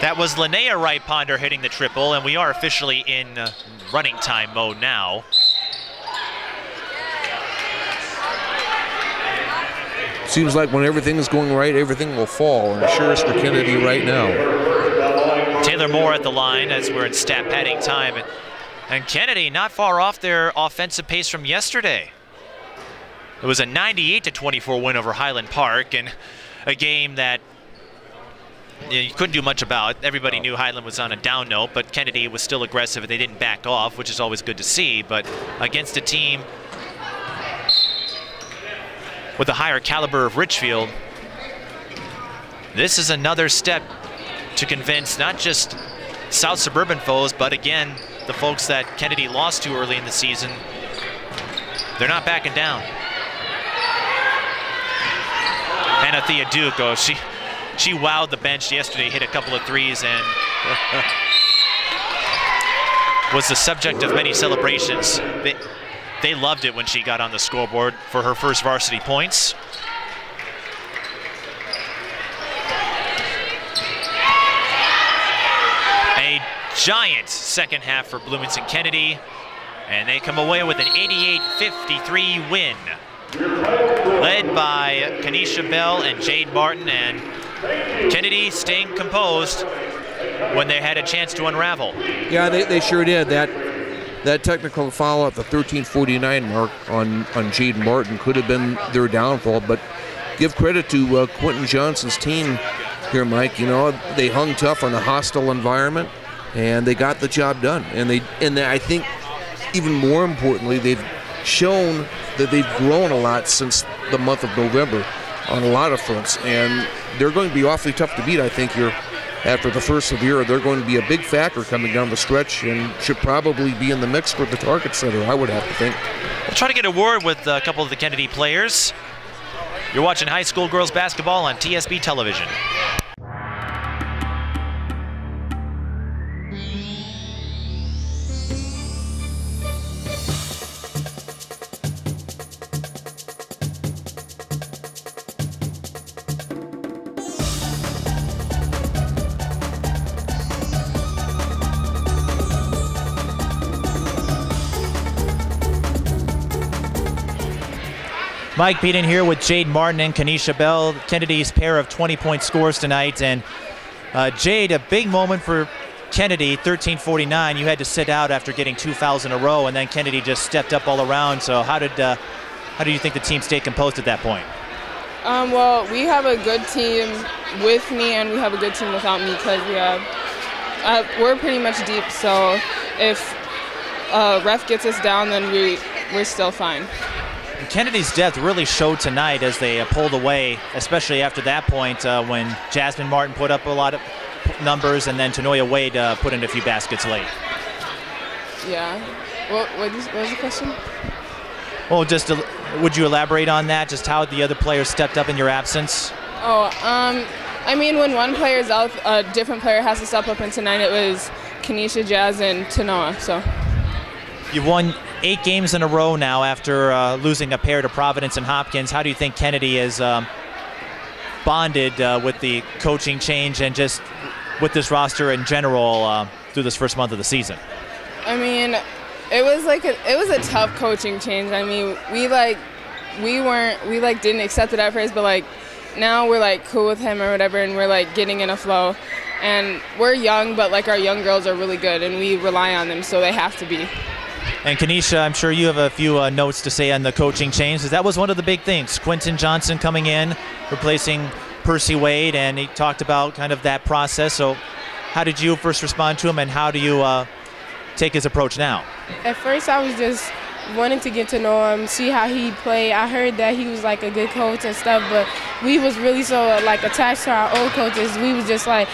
that was Linnea Wright Ponder hitting the triple, and we are officially in uh, running time mode now. Seems like when everything is going right, everything will fall, and sure is for Kennedy right now. Taylor Moore at the line as we're in stat padding time. And, Kennedy not far off their offensive pace from yesterday. It was a 98 to 24 win over Highland Park and a game that you, couldn't do much about. Everybody knew Highland was on a down note, but Kennedy was still aggressive and they didn't back off, which is always good to see. But against a team with a higher caliber of Richfield, this is another step to convince not just South Suburban foes, but again, the folks that Kennedy lost to early in the season. They're not backing down. Anathea Duke, oh, she, she wowed the bench yesterday, hit a couple of threes, and was the subject of many celebrations. They, they loved it when she got on the scoreboard for her first varsity points. A giant second half for Bloomington Kennedy, and they come away with an 88-53 win. Led by Kenisha Bell and Jade Martin, and Kennedy staying composed when they had a chance to unravel. Yeah, they, they sure did. That that technical foul at the 13:49 mark on on Jade Martin could have been their downfall, but give credit to uh, Quentin Johnson's team here, Mike. You know they hung tough on a hostile environment, and they got the job done. And they and they, I think even more importantly, they've shown that they've grown a lot since the month of November on a lot of fronts, and they're going to be awfully tough to beat. I think here after the first of the year, they're going to be a big factor coming down the stretch and should probably be in the mix for the Target Center. I would have to think. We'll try to get a word with a couple of the Kennedy players. You're watching high school girls basketball on TSB television. Mike Peden here with Jade Martin and Kenisha Bell, Kennedy's pair of 20-point scores tonight. And uh, Jade, a big moment for Kennedy, 13:49. You had to sit out after getting two fouls in a row, and then Kennedy just stepped up all around. So how did uh, how do you think the team stayed composed at that point? Um, well, we have a good team with me, and we have a good team without me because we have uh, we're pretty much deep. So if uh, ref gets us down, then we we're still fine. Kennedy's depth really showed tonight as they uh, pulled away, especially after that point uh, when Jasmine Martin put up a lot of numbers and then Tanoia Wade uh, put in a few baskets late. Yeah. What, what, is, what was the question? Well, just would you elaborate on that? Just how the other players stepped up in your absence? Oh, um, I mean, when one player is out, a different player has to step up, and tonight it was Kenisha, Jazz, and Tanoa. So. You've won eight games in a row now after uh, losing a pair to Providence and Hopkins. How do you think Kennedy is um, bonded uh, with the coaching change and just with this roster in general uh, through this first month of the season? I mean, it was like a, it was a tough coaching change. I mean, we like we weren't we like didn't accept it at first, but like now we're like cool with him or whatever, and we're like getting in a flow. And we're young, but like our young girls are really good, and we rely on them, so they have to be. And Kenisha, I'm sure you have a few uh, notes to say on the coaching change, because that was one of the big things. Quentin Johnson coming in, replacing Percy Wade, and he talked about kind of that process. So, how did you first respond to him, and how do you uh, take his approach now? At first, I was just wanting to get to know him, see how he played. I heard that he was like a good coach and stuff, but we was really so like attached to our old coaches. We was just like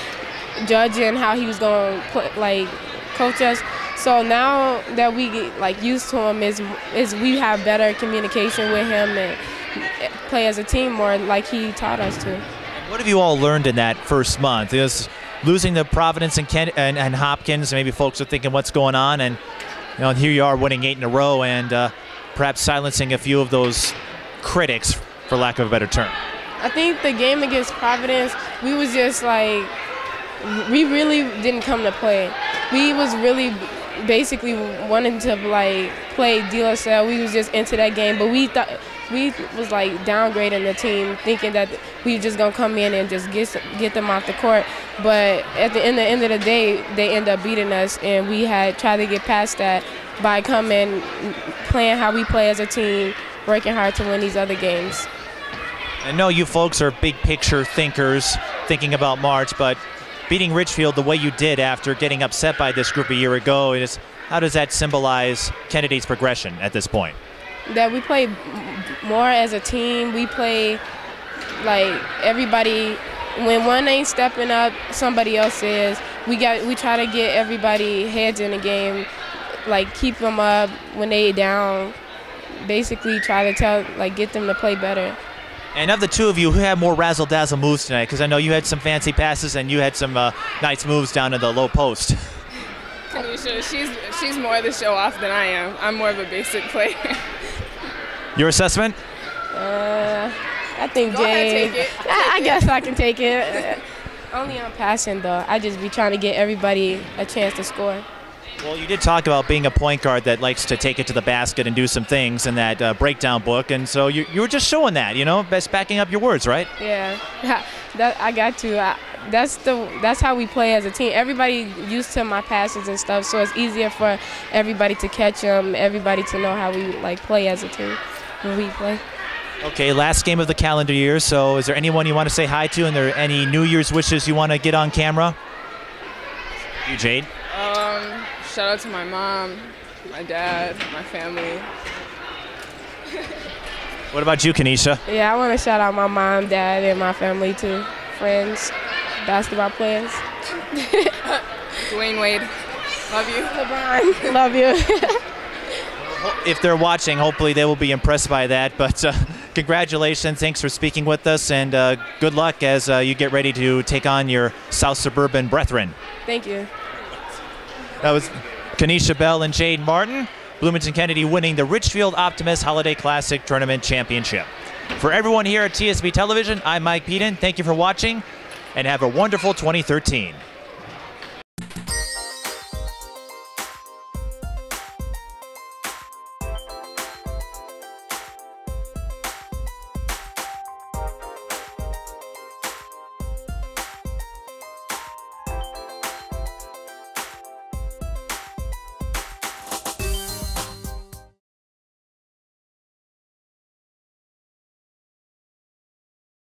judging how he was going to like coach us. So now that we get like used to him, is is we have better communication with him and play as a team more like he taught us to. What have you all learned in that first month? Is losing to Providence and, Ken, and, and Hopkins, maybe folks are thinking what's going on, and you know here you are winning eight in a row, and uh, perhaps silencing a few of those critics, for lack of a better term. I think the game against Providence, we was just like we really didn't come to play. We was really basically wanting to like play Salle. We was just into that game, but we thought we was like downgrading the team, thinking that we just gonna come in and just get get them off the court. But at the end, the end of the day, they end up beating us, and we had tried to get past that by coming, playing how we play as a team, working hard to win these other games. I know you folks are big picture thinkers, thinking about March, but beating Richfield the way you did after getting upset by this group a year ago is how does that symbolize Kennedy's progression at this point? That we play more as a team. We play like everybody. When one ain't stepping up, somebody else is. We got. We try to get everybody heads in the game, like keep them up when they down. Basically, try to tell like get them to play better. And of the two of you, who had more razzle dazzle moves tonight? Because I know you had some fancy passes and you had some uh, nice moves down in the low post. Kenisha. She's she's more the show off than I am. I'm more of a basic player. Your assessment? Uh, I think Go ahead, take it. I, I guess I can take it. Only on passing though. I just be trying to get everybody a chance to score. Well, you did talk about being a point guard that likes to take it to the basket and do some things in that uh, breakdown book, and so you, you were just showing that, you know, best backing up your words, right? Yeah, that I got to. I, that's the that's how we play as a team. Everybody used to my passes and stuff, so it's easier for everybody to catch them. Everybody to know how we like play as a team when we play. Okay, last game of the calendar year. So, is there anyone you want to say hi to, and there any New Year's wishes you want to get on camera? You, Jade. Um, shout out to my mom, my dad, my family. What about you, Kenisha? Yeah, I want to shout out my mom, dad, and my family too, friends, basketball players. Dwyane Wade, love you. LeBron, love you. If they're watching, hopefully they will be impressed by that. But uh, congratulations, thanks for speaking with us, and uh, good luck as uh, you get ready to take on your South Suburban brethren. Thank you. That was Kenisha Bell and Jade Martin. Bloomington Kennedy winning the Richfield Optimist Holiday Classic Tournament Championship. For everyone here at TSB Television, I'm Mike Peden. Thank you for watching, and have a wonderful 2013.